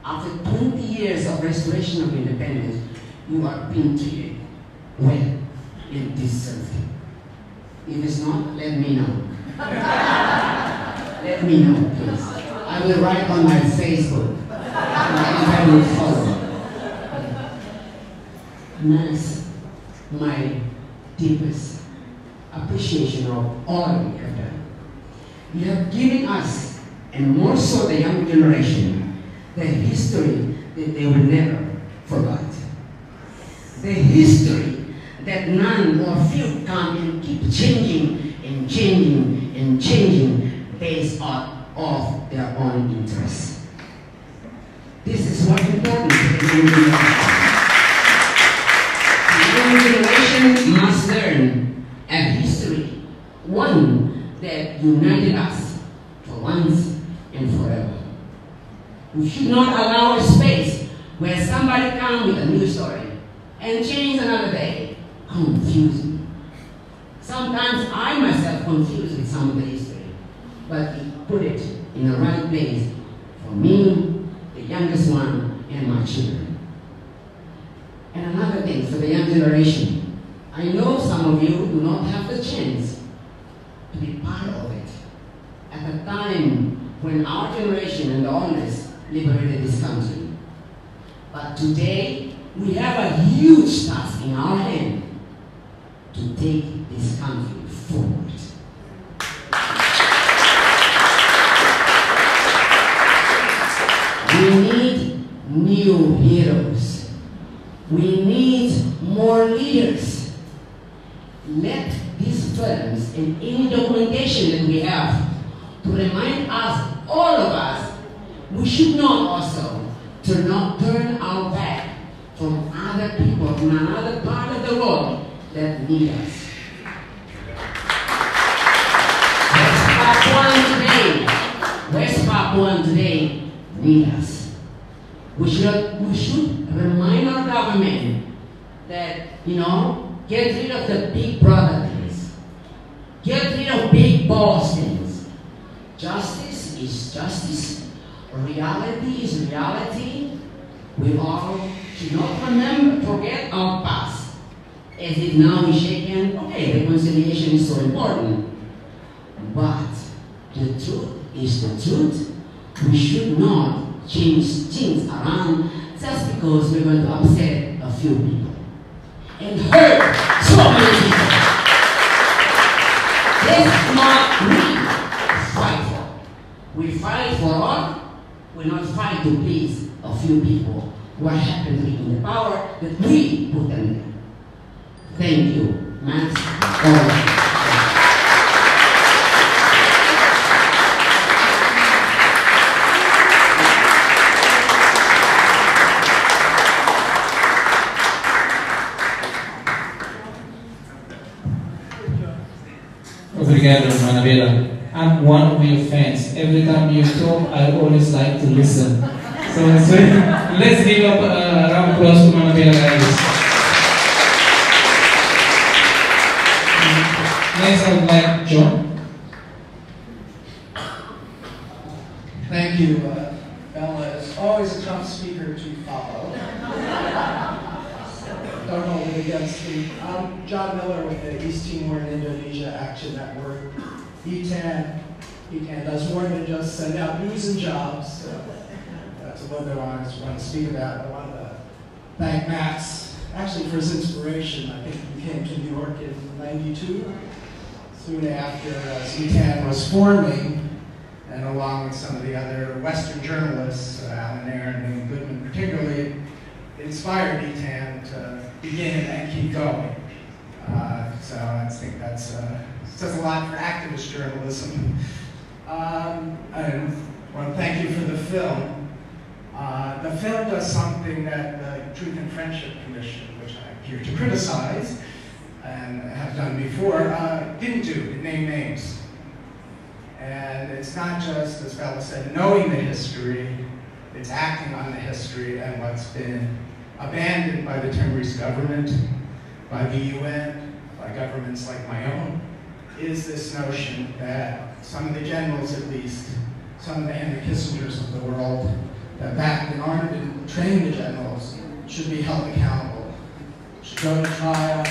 after 20 years of restoration of independence, you are being treated well in this country. If it's not, let me know. let me know, please. I will write on my Facebook, and I will follow. That's my deepest appreciation of all you have done. You have given us, and more so the young generation, the history that they will never forget. The history that none or few come and keep changing and changing and changing based on of their own interests. This is what's important to the young generation. The young generation must learn a history, one that united us for once and forever. We should not allow a space where somebody comes with a new story and change another day. Confusing. Sometimes I myself confuse with some of the history, but we put it in the right place for me, the youngest one, and my children. And another thing for the young generation, I know some of you do not have the chance to be part of it. At the time when our generation and the owners liberated this country. But today, we have a huge task in our hand to take this country forward. We need new heroes. We need more leaders. Let these films and any documentation that we have to remind us, all of us, we should not also to not turn our back from other people from another part of the world that need us. West Papuan today, West Papuan today need us. We should, we should remind our government that, you know, get rid of the big brother things. Get rid of big boss things. Justice is justice. Reality is reality. We all should not remember, forget our past. As if now we shake hands, okay, reconciliation is so important. But the truth is the truth. We should not change things around just because we're going to upset a few people and hurt so many people. That's not we fight for. We fight for all. We not fight to please a few people who are happen in the power that we put them there. Thank you, Max. All. Obrigado, Manabela. I'm one of your fans. Every time you talk, I always like to listen. So, so let's give up uh, a round of applause to Manabela, guys. Next, I would like John. Thank you, uh, Bella is always a tough speaker to follow. Don't hold it against me. I'm John Miller with the East Timor and Indonesia Action Network. ETAN, ETAN does more than just send out news and jobs. So that's bit I want to speak about. I want to thank Max, actually for his inspiration. I think he came to New York in 92, soon after uh, ETAN was forming and along with some of the other Western journalists, uh, Allan Nairn and Goodman particularly, inspired ETAN to begin and keep going. Uh, so I think that's uh, says a lot for activist journalism. Um, I want to thank you for the film. Uh, the film does something that the Truth and Friendship Commission, which I'm here to criticize and have done before, uh, didn't do. It named names. And it's not just, as Bella said, knowing the history, it's acting on the history and what's been abandoned by the Timorese government, by the UN, by governments like my own, is this notion that some of the generals at least, some of the Henry Kissingers of the world, that backed and armed and trained the generals, should be held accountable, should go to trial,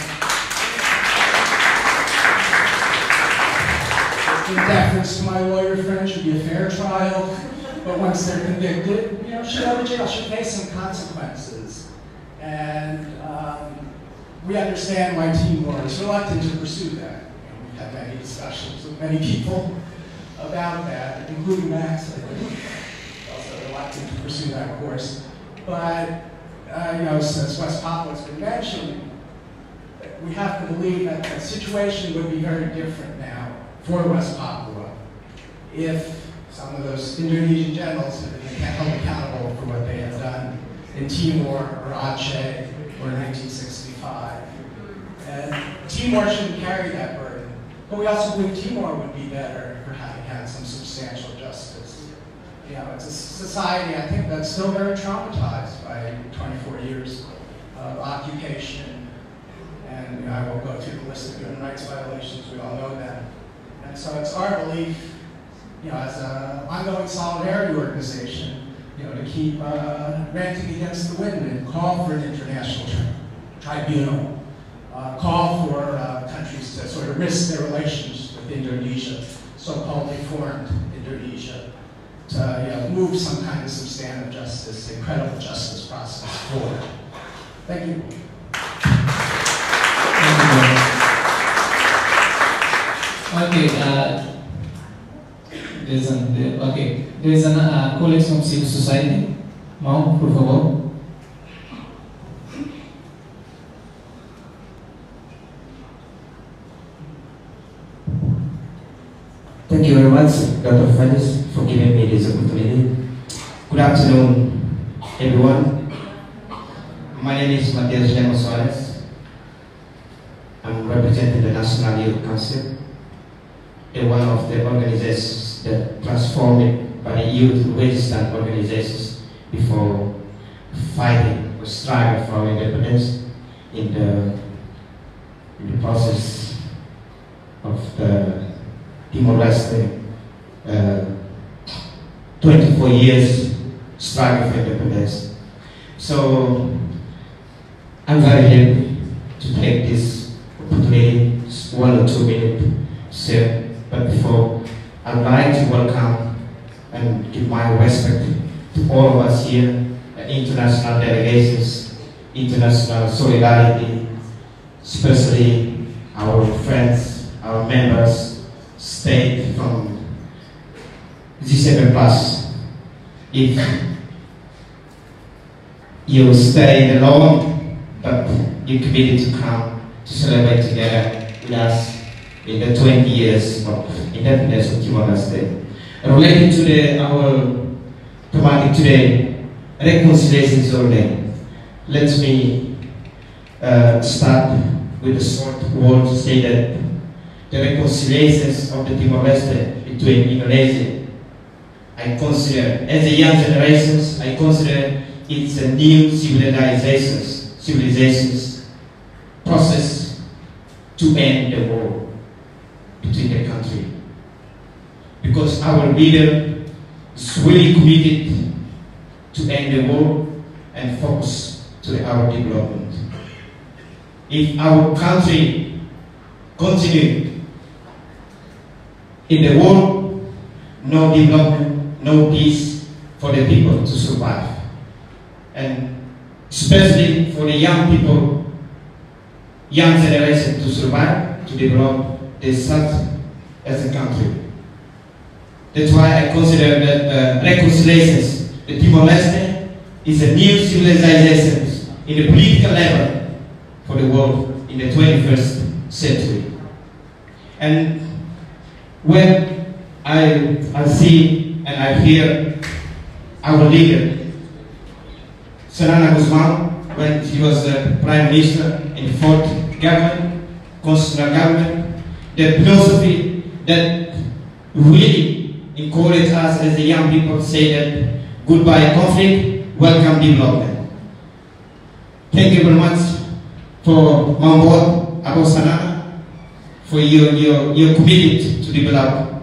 in deference to my lawyer friend, should be a fair trial, but once they're convicted, you know, should go to jail, should face some consequences. And um, we understand why Timor is reluctant to pursue that. Had many discussions with many people about that, including Max, I think, also reluctant to pursue that course. But, uh, you know, since West Papua's been mentioned, we have to believe that the situation would be very different now for West Papua if some of those Indonesian generals had been held accountable for what they had done in Timor or Aceh or 1965. And Timor shouldn't carry that burden. But we also believe Timor would be better for having had some substantial justice. You know, it's a society, I think, that's still very traumatized by 24 years of occupation. And you know, I won't go through the list of human rights violations, we all know that. And so it's our belief, you know, as an ongoing solidarity organization, you know, to keep uh, ranting against the wind and call for an international tri tribunal, uh, call for uh, countries to sort of risk their relations with Indonesia, so-called reformed Indonesia, to you know, move some kind of substantive justice, a credible justice process forward. Thank you. Okay, uh, there's an, okay, there's an uh, colleagues from civil society. Mau, por favor. Thank you very much, Dr. Fadis, for giving me this opportunity. Good afternoon, everyone. My name is Matias Lemos Suarez. I'm representing the National Youth Council, the one of the organizations that transformed by the youth resistant organizations before fighting or striving for independence in the, in the process of the Timor-Leste uh, 24 years struggle for independence. So I'm very happy to take this opportunity, one or two minutes, share. But before, I'd like to welcome and give my respect to all of us here, international delegations, international solidarity, especially our friends, our members, state from G7 Plus. If you stay alone, but you committed to come to celebrate together with us in the 20 years of independence of Timor-Leste. Related to the, our thematic today, reconciliation journey. Let me uh, start with a short word to say that the reconciliations of the Timor-Leste between Indonesia, I consider, as a young generations, I consider it's a new civilizations, civilizations process to end the war between the country. Because our leader is really committed to end the war and focus to our development. If our country continue in the war, no development, no peace for the people to survive. And especially for the young people, young generation to survive, to develop, they start as a country. That's why I consider that uh, reconciliations, the Timor-Leste, is a new civilization in the political level for the world in the 21st century. And when I, I see and I hear our leader, Xanana Gusmão, when she was the prime minister in fourth government, constitutional government, the philosophy that really encouraged us as the young people to say that goodbye conflict, welcome development. Thank you very much for Mambot Abu Xanana for your, your, your commitment to develop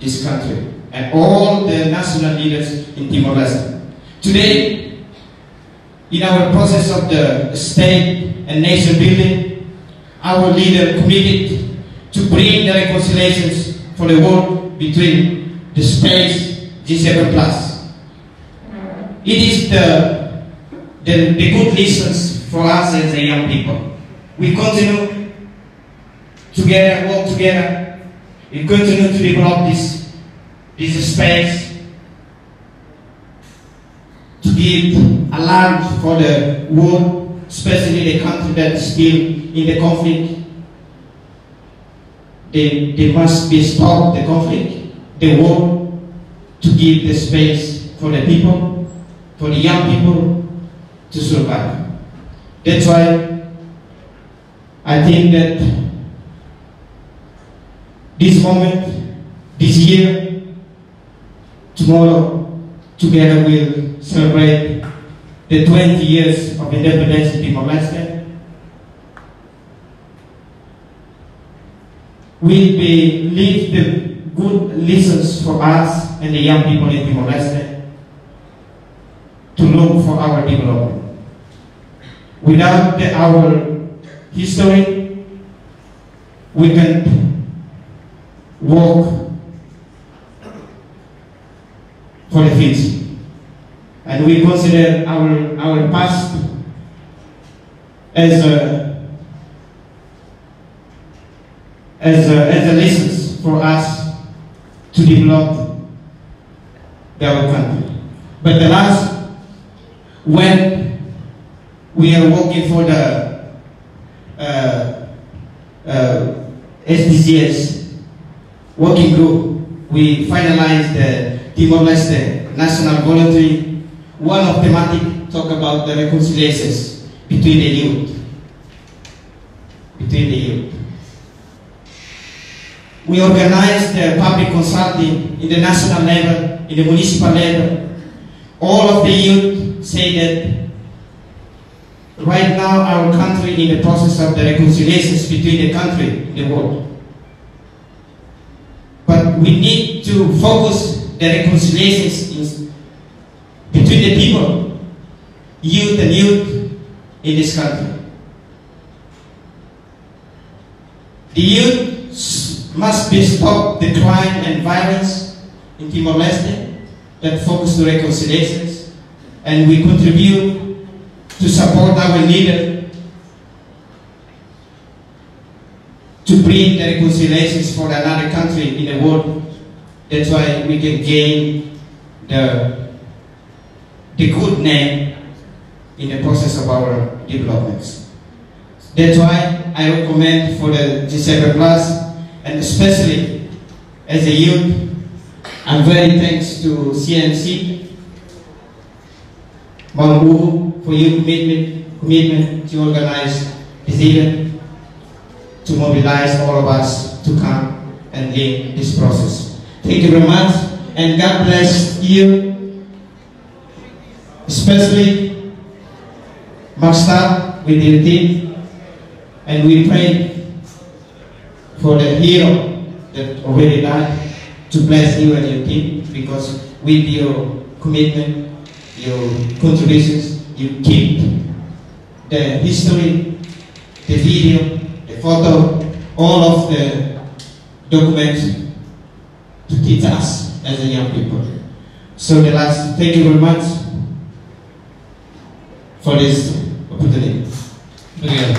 this country and all the national leaders in Timor-Leste. Today, in our process of the state and nation building, our leader committed to bring the reconciliations for the world between the states G7 plus. It is the, the, the good lessons for us as the young people. We continue together, work together, we continue to develop this, this space to give a land for the world, especially the country that is still in the conflict. They, they must be stopped, the conflict, the war, to give the space for the people, for the young people to survive. That's why I think that this moment, this year, tomorrow, together we'll celebrate the 20 years of independence in Timor-Leste. Will be leave the good lessons for us and the young people in Timor-Leste to look for our development. Without the, our history, we can walk for the future. And we consider our, our past as a, as a, as a lessons for us to develop our country. But the last, when we are working for the uh, uh, SDGs working group, we finalized the Timor-Leste National Voluntary one of thematic talk about the reconciliations between the youth. Between the youth. We organized the public consulting in the national level, in the municipal level. All of the youth say that right now our country in the process of the reconciliations between the country and the world. But we need to focus the reconciliations between the people, youth and youth in this country. The youth must be stop the crime and violence in Timor-Leste that focus the reconciliations and we contribute to support our leader to bring the reconciliations for another country in the world. That's why we can gain the, the good name in the process of our developments. That's why I recommend for the G7 Plus, and especially as a youth, I'm very thanks to CNC, Malubu for your commitment, commitment to organize this event, to mobilize all of us to come and lead this process. Thank you very much, and God bless you, especially Max Stahl with your team, and we pray for the hero that already died to bless you and your team because with your commitment, your contributions, you keep the history, the video, the photo, all of the documents to teach us as a young people. So the last, thank you very much for this opportunity. Obrigado.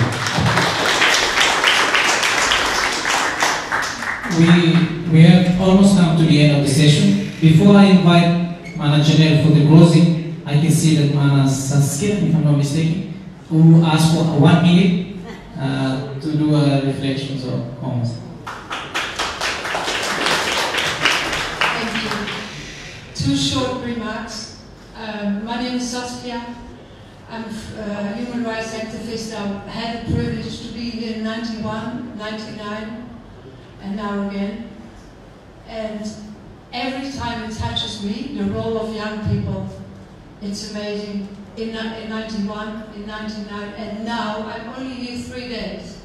We, we have almost come to the end of the session. Before I invite Mana Janelle for the closing, I can see that Mana Saskia, if I'm not mistaken, who asked for one minute uh, to do a reflections or comments. Two short remarks. Um, my name is Saskia. I'm a human rights activist. I had the privilege to be here in 91, 99, and now again. And every time it touches me, the role of young people, it's amazing. In, in 91, in 99, and now I'm only here three days.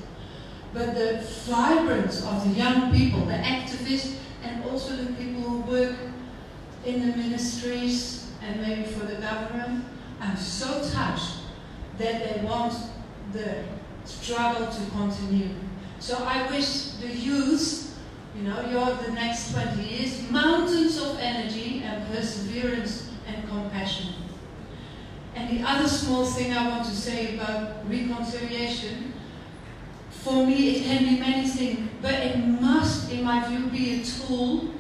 But the vibrance of the young people, the activists, and also the people who work in the ministries and maybe for the government, I'm so touched that they want the struggle to continue. So I wish the youth, you know, you're the next 20 years, mountains of energy and perseverance and compassion. And the other small thing I want to say about reconciliation, for me it can be many things, but it must, in my view, be a tool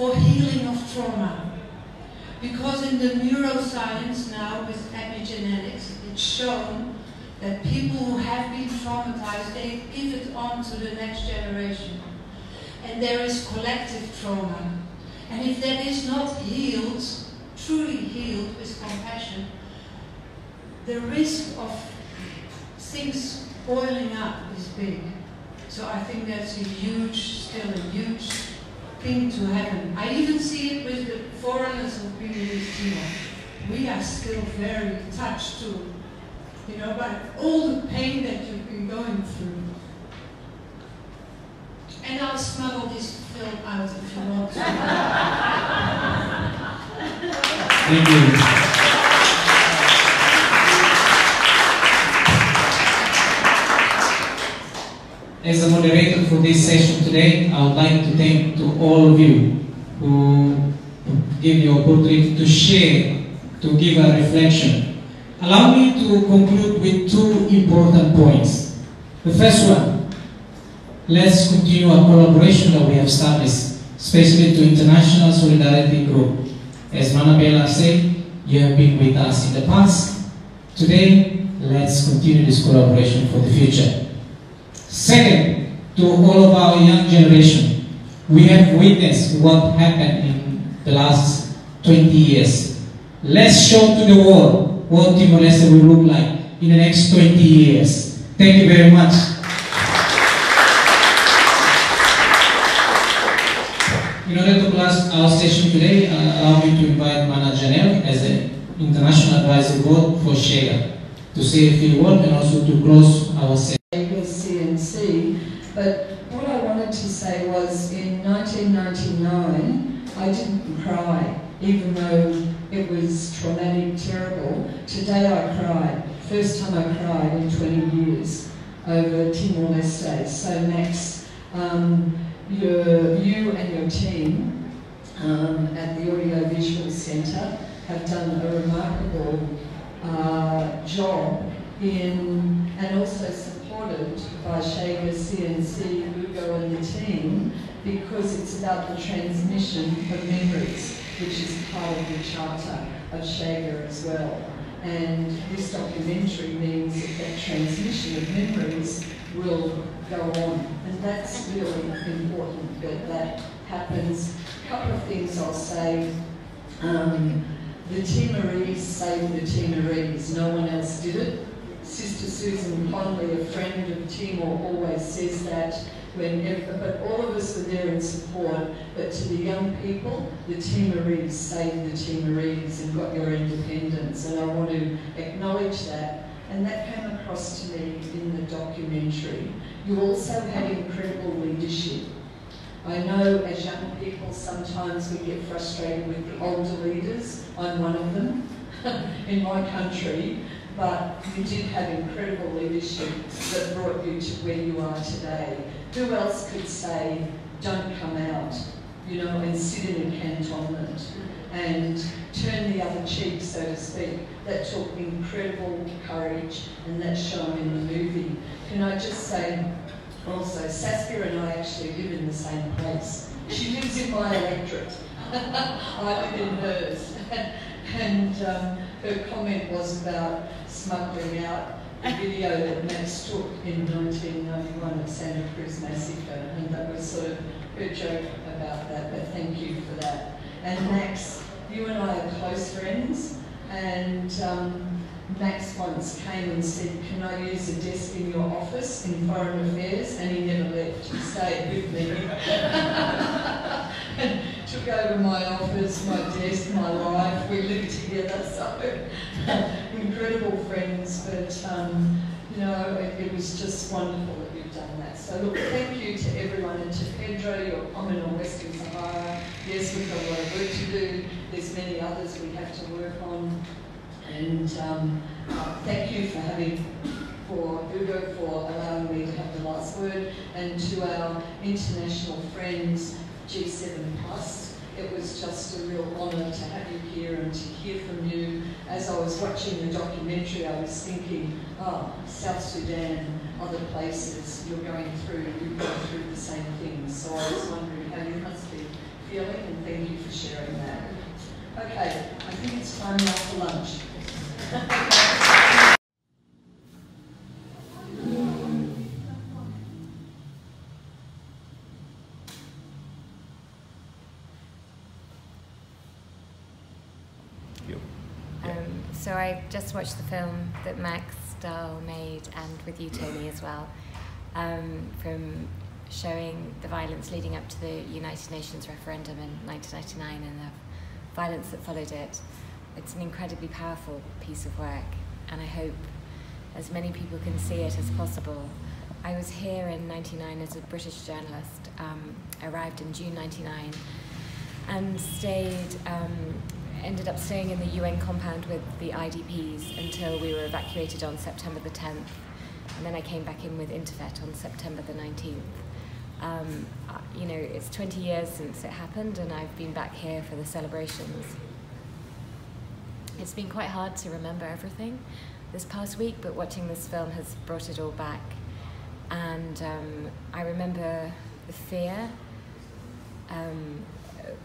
for healing of trauma. Because in the neuroscience now with epigenetics, it's shown that people who have been traumatized, they give it on to the next generation. And there is collective trauma. And if that is not healed, truly healed with compassion, the risk of things boiling up is big. So I think that's a huge, still a huge thing to happen. I even see it with the foreigners who've been in this Timor. We are still very touched too, you know, by all the pain that you've been going through. And I'll smuggle this film out if you want to. Thank you. As a moderator for this session today, I would like to thank to all of you who give the opportunity to share, to give a reflection. Allow me to conclude with two important points. The first one, let's continue our collaboration that we have established, especially to International Solidarity Group. As Manabella said, you have been with us in the past. Today, let's continue this collaboration for the future. Second, to all of our young generation, we have witnessed what happened in the last 20 years. let's show to the world what Timor-Leste will look like in the next 20 years. Thank you very much. In order to close our session today, uh, allow me to invite Mana Janelle as the International Advisory Board for Chega to say a few words and also to close our session. CNC, but what I wanted to say was in 1999, I didn't cry, even though it was traumatic, terrible. Today I cried. First time I cried in 20 years over Timor-Leste. So Max, um, your, you and your team um, at the Audiovisual Centre have done a remarkable uh, job in, and also by Chega, CNC, Ugo and the team, because it's about the transmission of memories, which is part of the charter of Chega as well. And this documentary means that that transmission of memories will go on. And that's really important that that happens. A couple of things I'll say. Um, the Timorese saved the Timorese, no one else did it. Sister Susan Connelly, a friend of Timor, always says that whenever, but all of us were there in support, but to the young people, the Timorese saved the Timorese and got your independence, and I want to acknowledge that. And that came across to me in the documentary. You also had incredible leadership. I know as young people sometimes we get frustrated with the older leaders. I'm one of them in my country, but you did have incredible leadership that brought you to where you are today. Who else could say, don't come out, you know, and sit in a cantonment and turn the other cheek, so to speak? That took incredible courage, and that's shown in the movie. Can I just say, also, Saskia and I actually live in the same place. She lives in my electorate. I live in hers. and um, her comment was about smuggling out a video that Max took in 1991 of Santa Cruz Massacre, and that was sort of her joke about that, but thank you for that. And Max, you and I are close friends, and um, Max once came and said, can I use a desk in your office in foreign affairs? And he never left, he stayed with me. and took over my office, my desk, my life, we lived together, so incredible friends, but um, you know, it, it, was just wonderful that you've done that. So look, thank you to everyone and to Pedro, your comment on Western Sahara. Yes, we've got a lot of work to do. There's many others we have to work on. And um, uh, thank you for having, for Ugo for allowing me to have the last word, and to our international friends, G7 Plus. It was just a real honour to have you here and to hear from you. As I was watching the documentary, I was thinking, oh, South Sudan, other places you're going through, you've gone through the same things. So I was wondering how you must be feeling, and thank you for sharing that. Okay, I think it's time now for lunch. Um, so I just watched the film that Max Stahl made, and with you, Tony, as well, um, from showing the violence leading up to the United Nations referendum in 1999 and the violence that followed it. It's an incredibly powerful piece of work, and I hope as many people can see it as possible. I was here in 99 as a British journalist. Um, arrived in June 99 and stayed, um, ended up staying in the UN compound with the IDPs until we were evacuated on September the 10th. And then I came back in with Interfet on September the 19th. Um, you know, it's 20 years since it happened, and I've been back here for the celebrations. It's been quite hard to remember everything this past week, but watching this film has brought it all back. And um, I remember the fear um,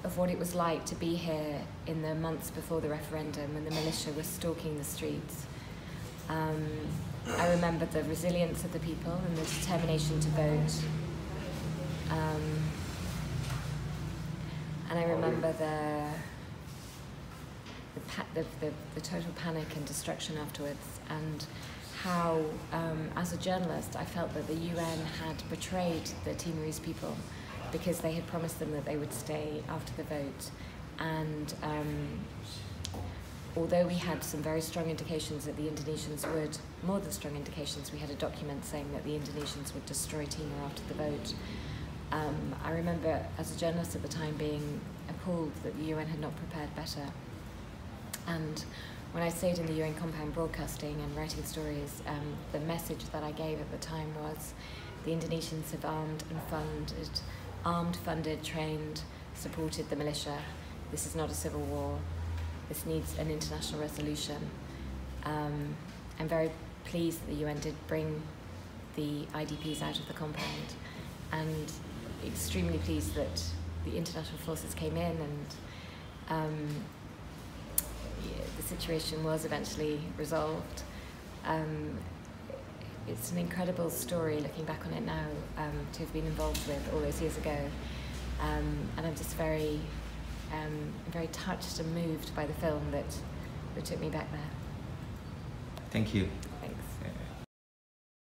of what it was like to be here in the months before the referendum when the militia was stalking the streets. Um, I remember the resilience of the people and the determination to vote. Um, and I remember the the, the, the total panic and destruction afterwards, and how, um, as a journalist, I felt that the UN had betrayed the Timorese people because they had promised them that they would stay after the vote. And um, although we had some very strong indications that the Indonesians would, more than strong indications, we had a document saying that the Indonesians would destroy Timor after the vote. Um, I remember as a journalist at the time being appalled that the UN had not prepared better. And when I stayed in the UN compound broadcasting and writing stories, um, the message that I gave at the time was the Indonesians have armed and funded, armed, funded, trained, supported the militia. This is not a civil war. This needs an international resolution. Um, I'm very pleased that the UN did bring the IDPs out of the compound and extremely pleased that the international forces came in and um, the situation was eventually resolved. Um, it's an incredible story looking back on it now um, to have been involved with all those years ago. Um, and I'm just very, um, very touched and moved by the film that, that took me back there. Thank you.